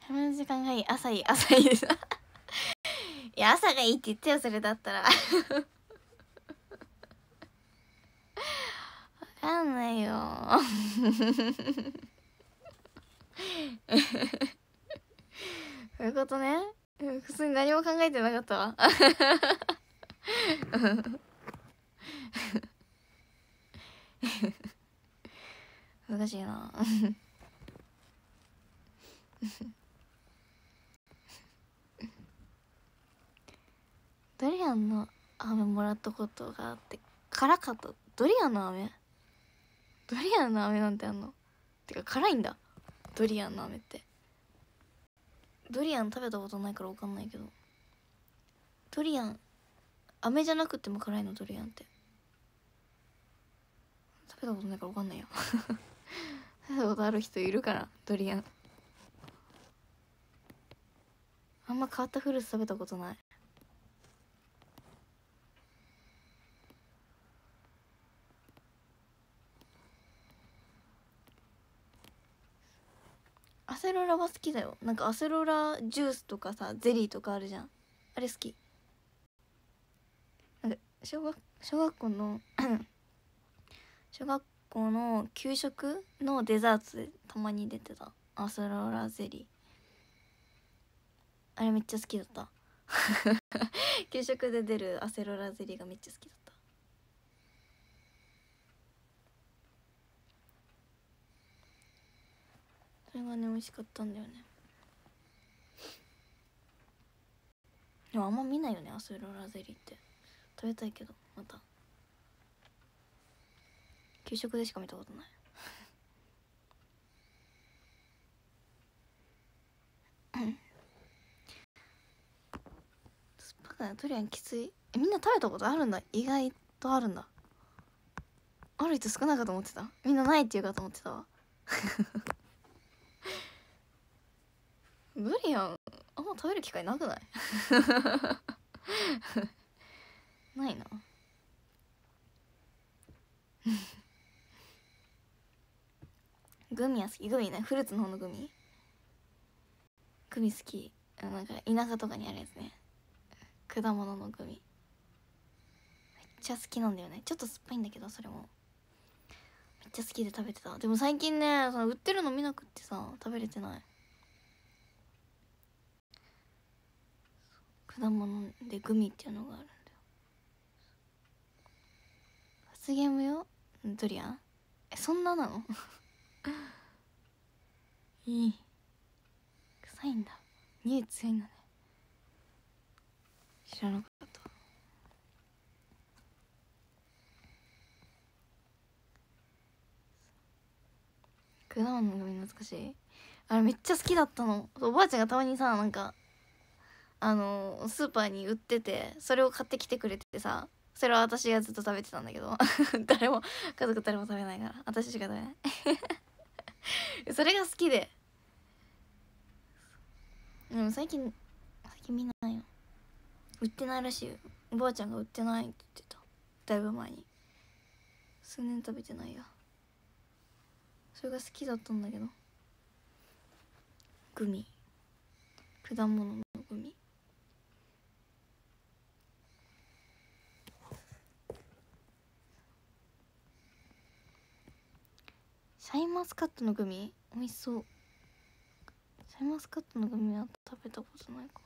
早めの時間がいい。朝いい。朝いいです。いや朝がいいって言ってよそれだったら。かんないよ。そういうことね。普通に何も考えてなかったわ。難しいな。ドリアンの飴もらったことがあって辛かった？ドリアンの飴？ドリアンの飴なんてあんの？てか辛いんだ。ドリアンの飴って。ドリアン食べたことないから分かんないけど。ドリアン飴じゃなくても辛いの？ドリアンって。食べたことないから分かんないよ。食べたことある人いるかなドリアン。あんま変わったフルーツ食べたことない。アセロラは好きだよ。なんかアセロラジュースとかさゼリーとかあるじゃん。あれ好き。なんか小学小学校の 小学校の給食のデザートでたまに出てた。アセロラゼリー。あれめっちゃ好きだった。給食で出るアセロラゼリーがめっちゃ好きだった。れがね美味しかったんだよね。でもあんま見ないよねアセロラゼリーって。食べたいけどまた。給食でしか見たことない。スパカドリアンきつい。えみんな食べたことあるんだ。意外とあるんだ。ある人少ないかと思ってた。みんなないって言うかと思ってたわ。ドリアンあんま食べる機会なくない？ないな。グミは好き。グミね。フルーツの方のグミ。グミ好き。なんか田舎とかにあるやつね。果物のグミ。めっちゃ好きなんだよね。ちょっと酸っぱいんだけどそれも。めっちゃ好きで食べてた。でも最近ねその売ってるの見なくってさ食べれてない。果物でグミっていうのがあるんだよ。罰ゲームよ？ドリアン？えそんななの？いい。臭いんだ。匂い強いんだね。知らなかった。果物のグミ懐かしい？あれめっちゃ好きだったの。おばあちゃんがたまにさなんかあのスーパーに売っててそれを買ってきてくれてさそれは私がずっと食べてたんだけど 誰も家族誰も食べないから私しか食べない。それが好きで。でも最近最近見ないよ売ってないらしいよ。おばあちゃんが売ってないって言ってた。だいぶ前に。数年食べてないや。それが好きだったんだけど。グミ。果物のグミ。シャインマスカットのグミ？美味しそう。シャインマスカットのグミは食べたことないか。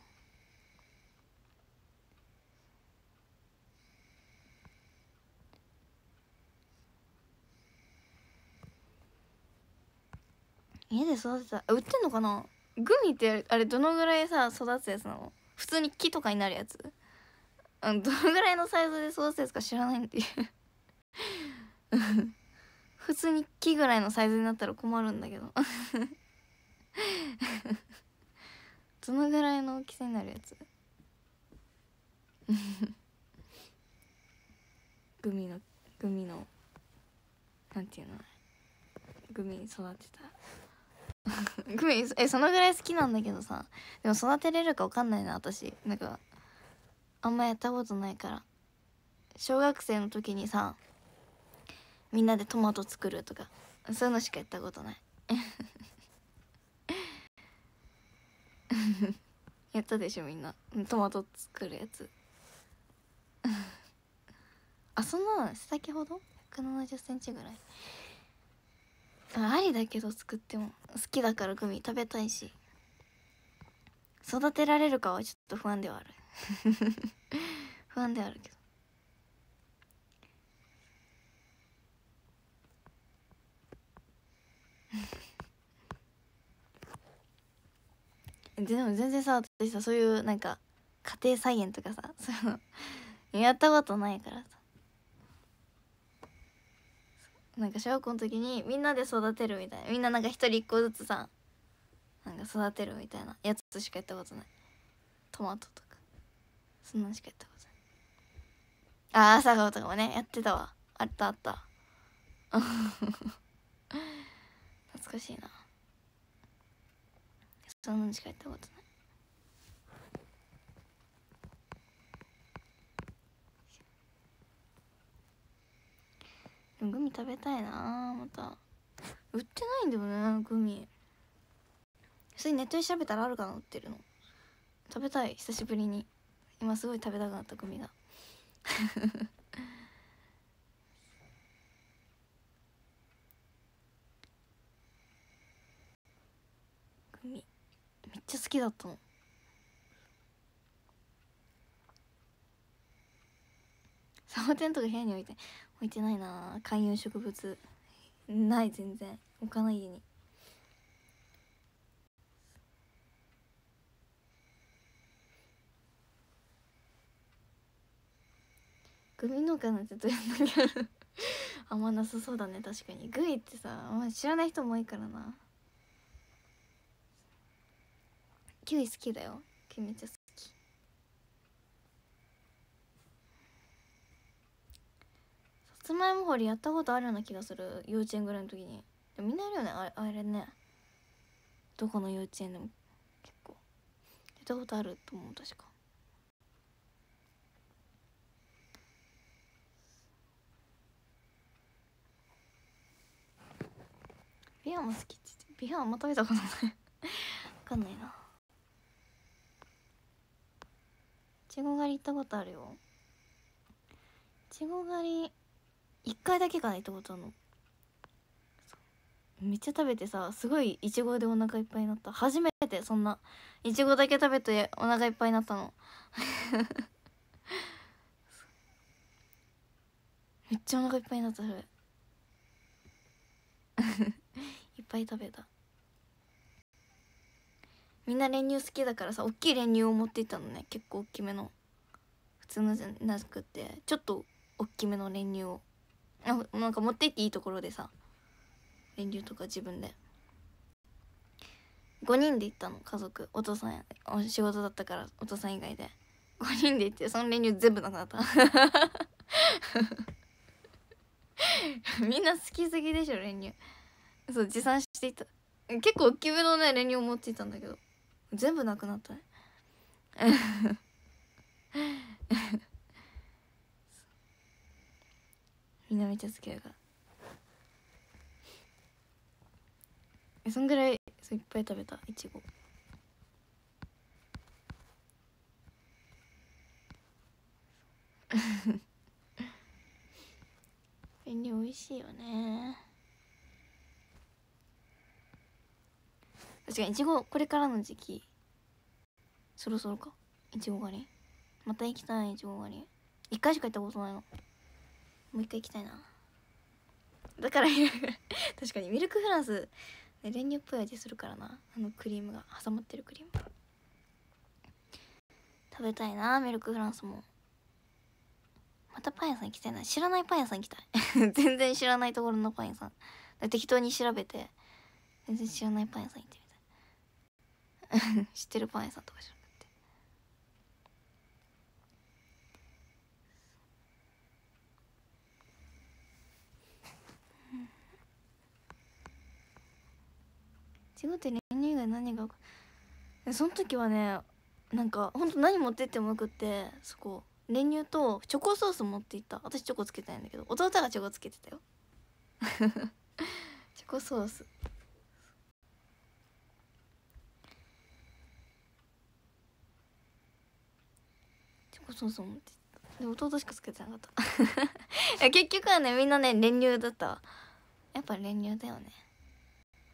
家で育てた？売ってんのかな？グミってあれどのぐらいさ育つやつなの？普通に木とかになるやつ？あのどのぐらいのサイズで育つやつか知らないんで普通に木ぐらいのサイズになったら困るんだけど。どのぐらいの大きさになるやつ？グミのグミのなんていうの？グミ育てた。グミえそのぐらい好きなんだけどさ。でも育てれるか分かんないな私。なんかあんまやったことないから。小学生の時にさみんなでトマト作るとか。そういうのしかやったことない。やったでしょみんな。トマト作るやつ。あそんなの背丈ほど？1 7 0ンチぐらい。ありだけど作っても好きだからグミ食べたいし。育てられるかはちょっと不安ではある。不安ではあるけど。でも全然さ私さそういうなんか家庭菜園とかさ そういうのやったことないからさ。なんか小学校の時にみんなで育てるみたいなみんななんか一人一個ずつさなんか育てるみたいなやつしかやったことない。トマトとか。そんなんしかやったことない。あ朝顔とかもねやってたわ。あったあった。懐かしいな。そんなにしか行ったことない。でもグミ食べたいなまた。売ってないんだよねグミ。普通にネットで調べたらあるかな売ってるの。食べたい久しぶりに。今すごい食べたくなったグミがグミめっめっちゃ好きだったの。サボテンとか部屋に置いて置いてないな。観葉植物。ない全然。置かない家に。グミ農家なんてどうやんなきゃあんまなさそうだね確かに。グミってさあんま知らない人も多いからな。キウイ好きだよ。キウイめっちゃ好き。さつまいも掘りやったことあるような気がする。幼稚園ぐらいの時に。でもみんなやるよね。あれあれね。どこの幼稚園でも。結構。やったことあると思う確か。ビアも好きって言って。ビアあんま食べたことない。わかんないないちご狩り行ったことあるよ。いちご狩り一回だけかな行ったことあるの。めっちゃ食べてさすごいいちごでお腹いっぱいになった。初めてそんないちごだけ食べてお腹いっぱいになったの。めっちゃお腹いっぱいになったそれ。いっぱい食べた。みんな練乳好きだからさ大きい練乳を持っていったのね。結構大きめの。普通のじゃなくてちょっと大きめの練乳を。あなんか持って行っていいところでさ練乳とか自分で。5人で行ったの家族。お父さんお仕事だったからお父さん以外で。5人で行ってその練乳全部なくなった。みんな好きすぎでしょ練乳。そう持参していた。結構大きめのね練乳を持っていたんだけど。全部なくなった？ね みんなめっちゃ好きだから。えそんぐらいそういっぱい食べた？いちご。練乳美味しいよね。確かにいちごこれからの時期。そろそろか。いちご狩り。また行きたいいちご狩り。一回しか行ったことないの。もう一回行きたいな。だから 確かに。ミルクフランス練乳っぽい味するからな。あのクリームが。挟まってるクリーム。食べたいな。ミルクフランスも。またパン屋さん行きたいな。知らないパン屋さん行きたい。全然知らないところのパン屋さん。適当に調べて。全然知らないパン屋さん行って 知ってるパン屋さんとか調べて。違うって練乳以外何がその時はねなんかほんと何持ってってもよくってそこ練乳とチョコソース持っていった。私チョコつけてないんだけど弟がチョコつけてたよ。チョコソース。チョコソース持ってで弟しかつけてなかった。結局はねみんなね練乳だったわ。やっぱ練乳だよね。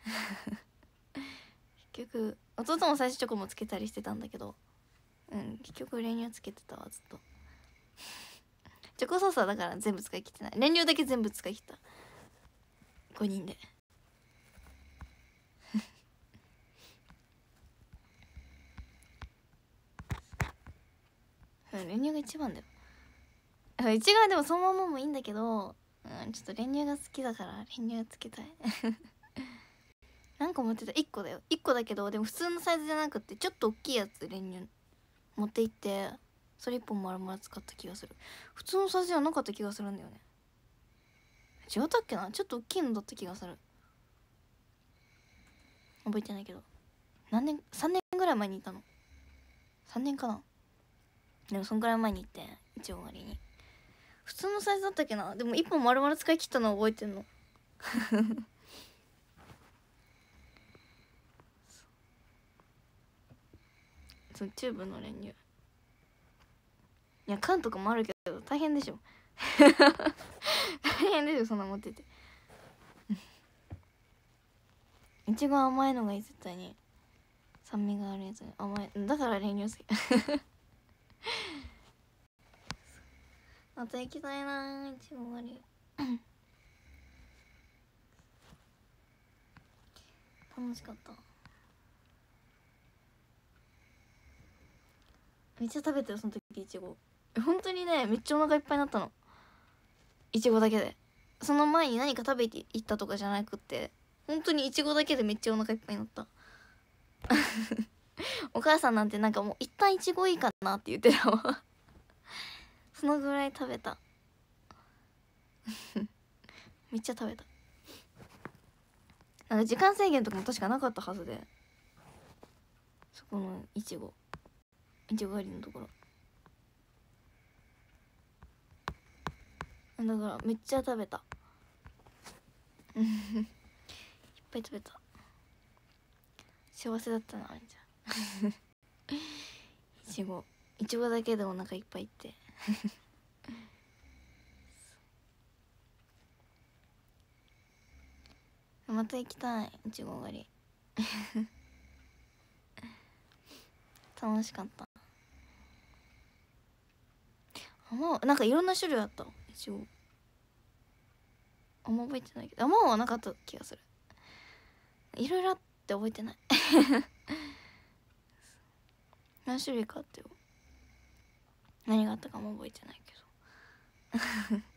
結局弟も最初チョコもつけたりしてたんだけど。うん結局練乳つけてたわずっと。チョコソースはだから全部使い切ってない。練乳だけ全部使い切った。5人で。練乳が一番だよ。一番でもそのままもいいんだけど、うん、ちょっと練乳が好きだから練乳つけたい。何個持ってた。1個だよ。1個だけどでも普通のサイズじゃなくてちょっと大きいやつ練乳持って行ってそれ1本丸々使った気がする。普通のサイズじゃなかった気がするんだよね。違ったっけな？ちょっと大きいのだった気がする。覚えてないけど。何年3年ぐらい前に行ったの。3年かな？でもそんぐらい前に行っていちご狩りに。普通のサイズだったっけな？でも1本丸々使い切ったの覚えてんの。そうチューブの練乳。いや缶とかもあるけど大変でしょ。大変でしょそんな持ってて。いちご甘いのがいい絶対に。酸味があるやつ甘い。だから練乳好き。また行きたいないちご狩り。楽しかった。めっちゃ食べたよその時いちご。本当にねめっちゃお腹いっぱいになったの。いちごだけで。その前に何か食べていったとかじゃなくって本当にいちごだけでめっちゃお腹いっぱいになった。お母さんなんてなんかもう一旦いちごいいかなって言ってたわ。そのぐらい食べた。めっちゃ食べた。なんか時間制限とかも確かなかったはずで。そこのいちご。いちご狩りのところ。だからめっちゃ食べた。いっぱい食べた。幸せだったなあれじゃいちご。いちごだけでお腹いっぱいって。また行きたいいちご狩り。楽しかった。あまなんかいろんな種類あった。いちご。あんま覚えてないけど。あまはなかった気がする。いろいろあって覚えてない。何種類かあってよ。何があったかも覚えてないけど。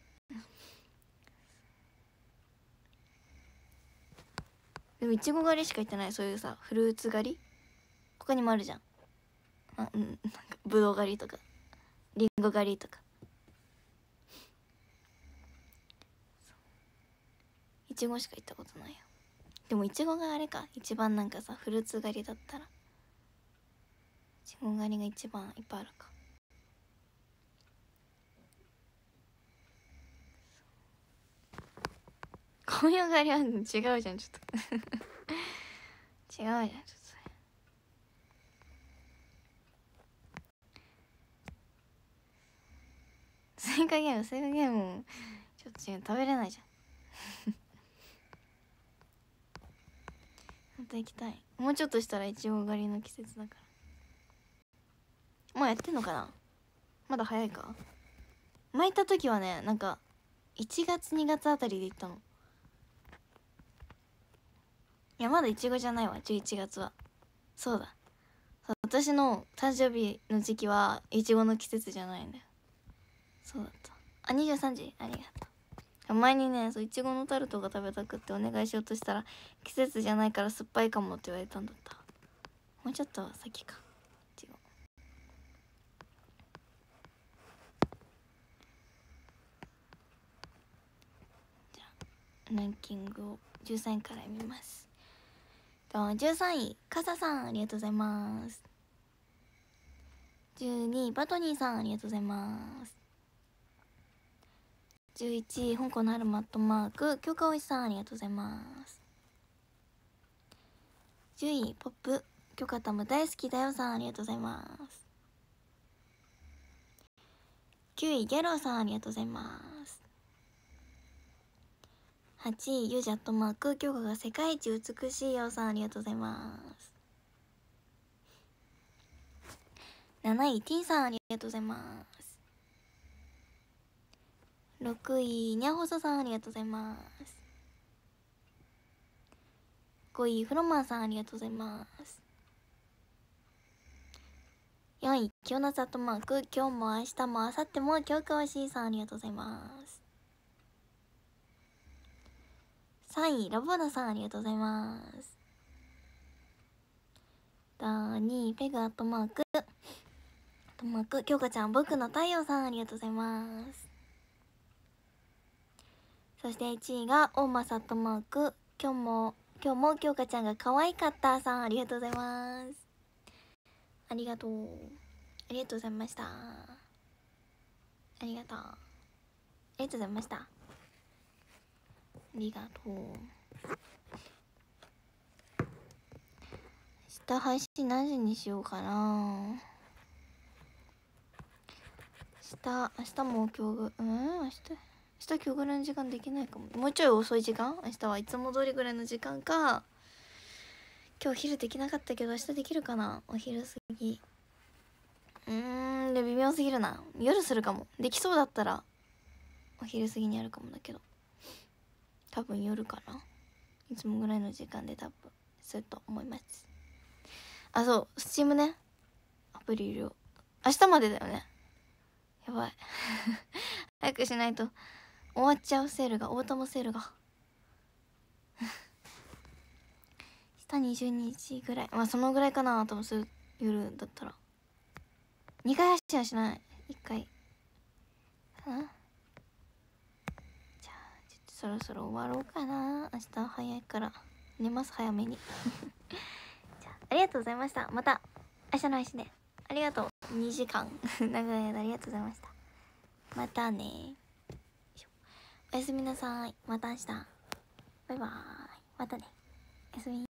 でもいちご狩りしか行ってない。そういうさフルーツ狩り？他にもあるじゃん。あうんなんかぶどう狩りとか。りんご狩りとか。いちごしか行ったことないよ。でもいちごがあれか。一番なんかさフルーツ狩りだったら。いちご狩りが一番いっぱいあるか。紅葉狩りは違うじゃんちょっと。違うじゃんちょっとスイカゲームスイカゲームちょっと違う食べれないじゃん。また行きたい。もうちょっとしたらいちご狩りの季節だから。もうやってんのかな？まだ早いか？巻いた時はねなんか1月2月あたりで行ったの。いやまだいちごじゃないわ11月は。そうだ。私の誕生日の時期はいちごの季節じゃないんだよ。そうだった。あ23時？ありがとう。前にねそういちごのタルトが食べたくってお願いしようとしたら季節じゃないから酸っぱいかもって言われたんだった。もうちょっと先かいちごじゃあランキングを13位から見ます。と13位かささんありがとうございます。12位バトニーさんありがとうございます。11位香港のあるマットマーク京香おいさんありがとうございます。10位ポップ許可タム大好きだよさんありがとうございます。9位ギャローさんありがとうございます。8位ユジャットマーク許可が世界一美しいよさんありがとうございます。7位ティンさんありがとうございます。6位にゃほそさんありがとうございます。5位フロマンさんありがとうございます。4位キヨナザットマーク今日も明日も明後日も今日かわしいさんありがとうございます。3位ラボーナさんありがとうございます。2位ペグアットマーク。アットマーク京香ちゃん僕の太陽さんありがとうございます。そして1位がオーマサットマーク。今日も今日も京香ちゃんが可愛かったさんありがとうございます。ありがとう。ありがとうございました。ありがとう。ありがとうございました。りがとう。明日配信何時にしようかな。明日明日も今日うん明日明日今日ぐらいの時間できないかも。もうちょい遅い時間？明日はいつも通りぐらいの時間か。今日昼できなかったけど明日できるかな？お昼過ぎ。うーんで微妙すぎるな。夜するかも。できそうだったらお昼過ぎにやるかもだけど。多分夜かな。いつもぐらいの時間で多分すると思います。あそうスチームね。アプリ有料明日までだよね。やばい。早くしないと。終わっちゃうセールが大友セールが。下20日ぐらい。まあそのぐらいかなと思う夜だったら。2回配信はしない。1回。かな。そろそろ終わろうかな。明日早いから。寝ます早めに。じゃあありがとうございました。また明日の配信で。ありがとう。2時間。長い間ありがとうございました。またね。おやすみなさい。また明日。バイバーイ。またね。おやすみ。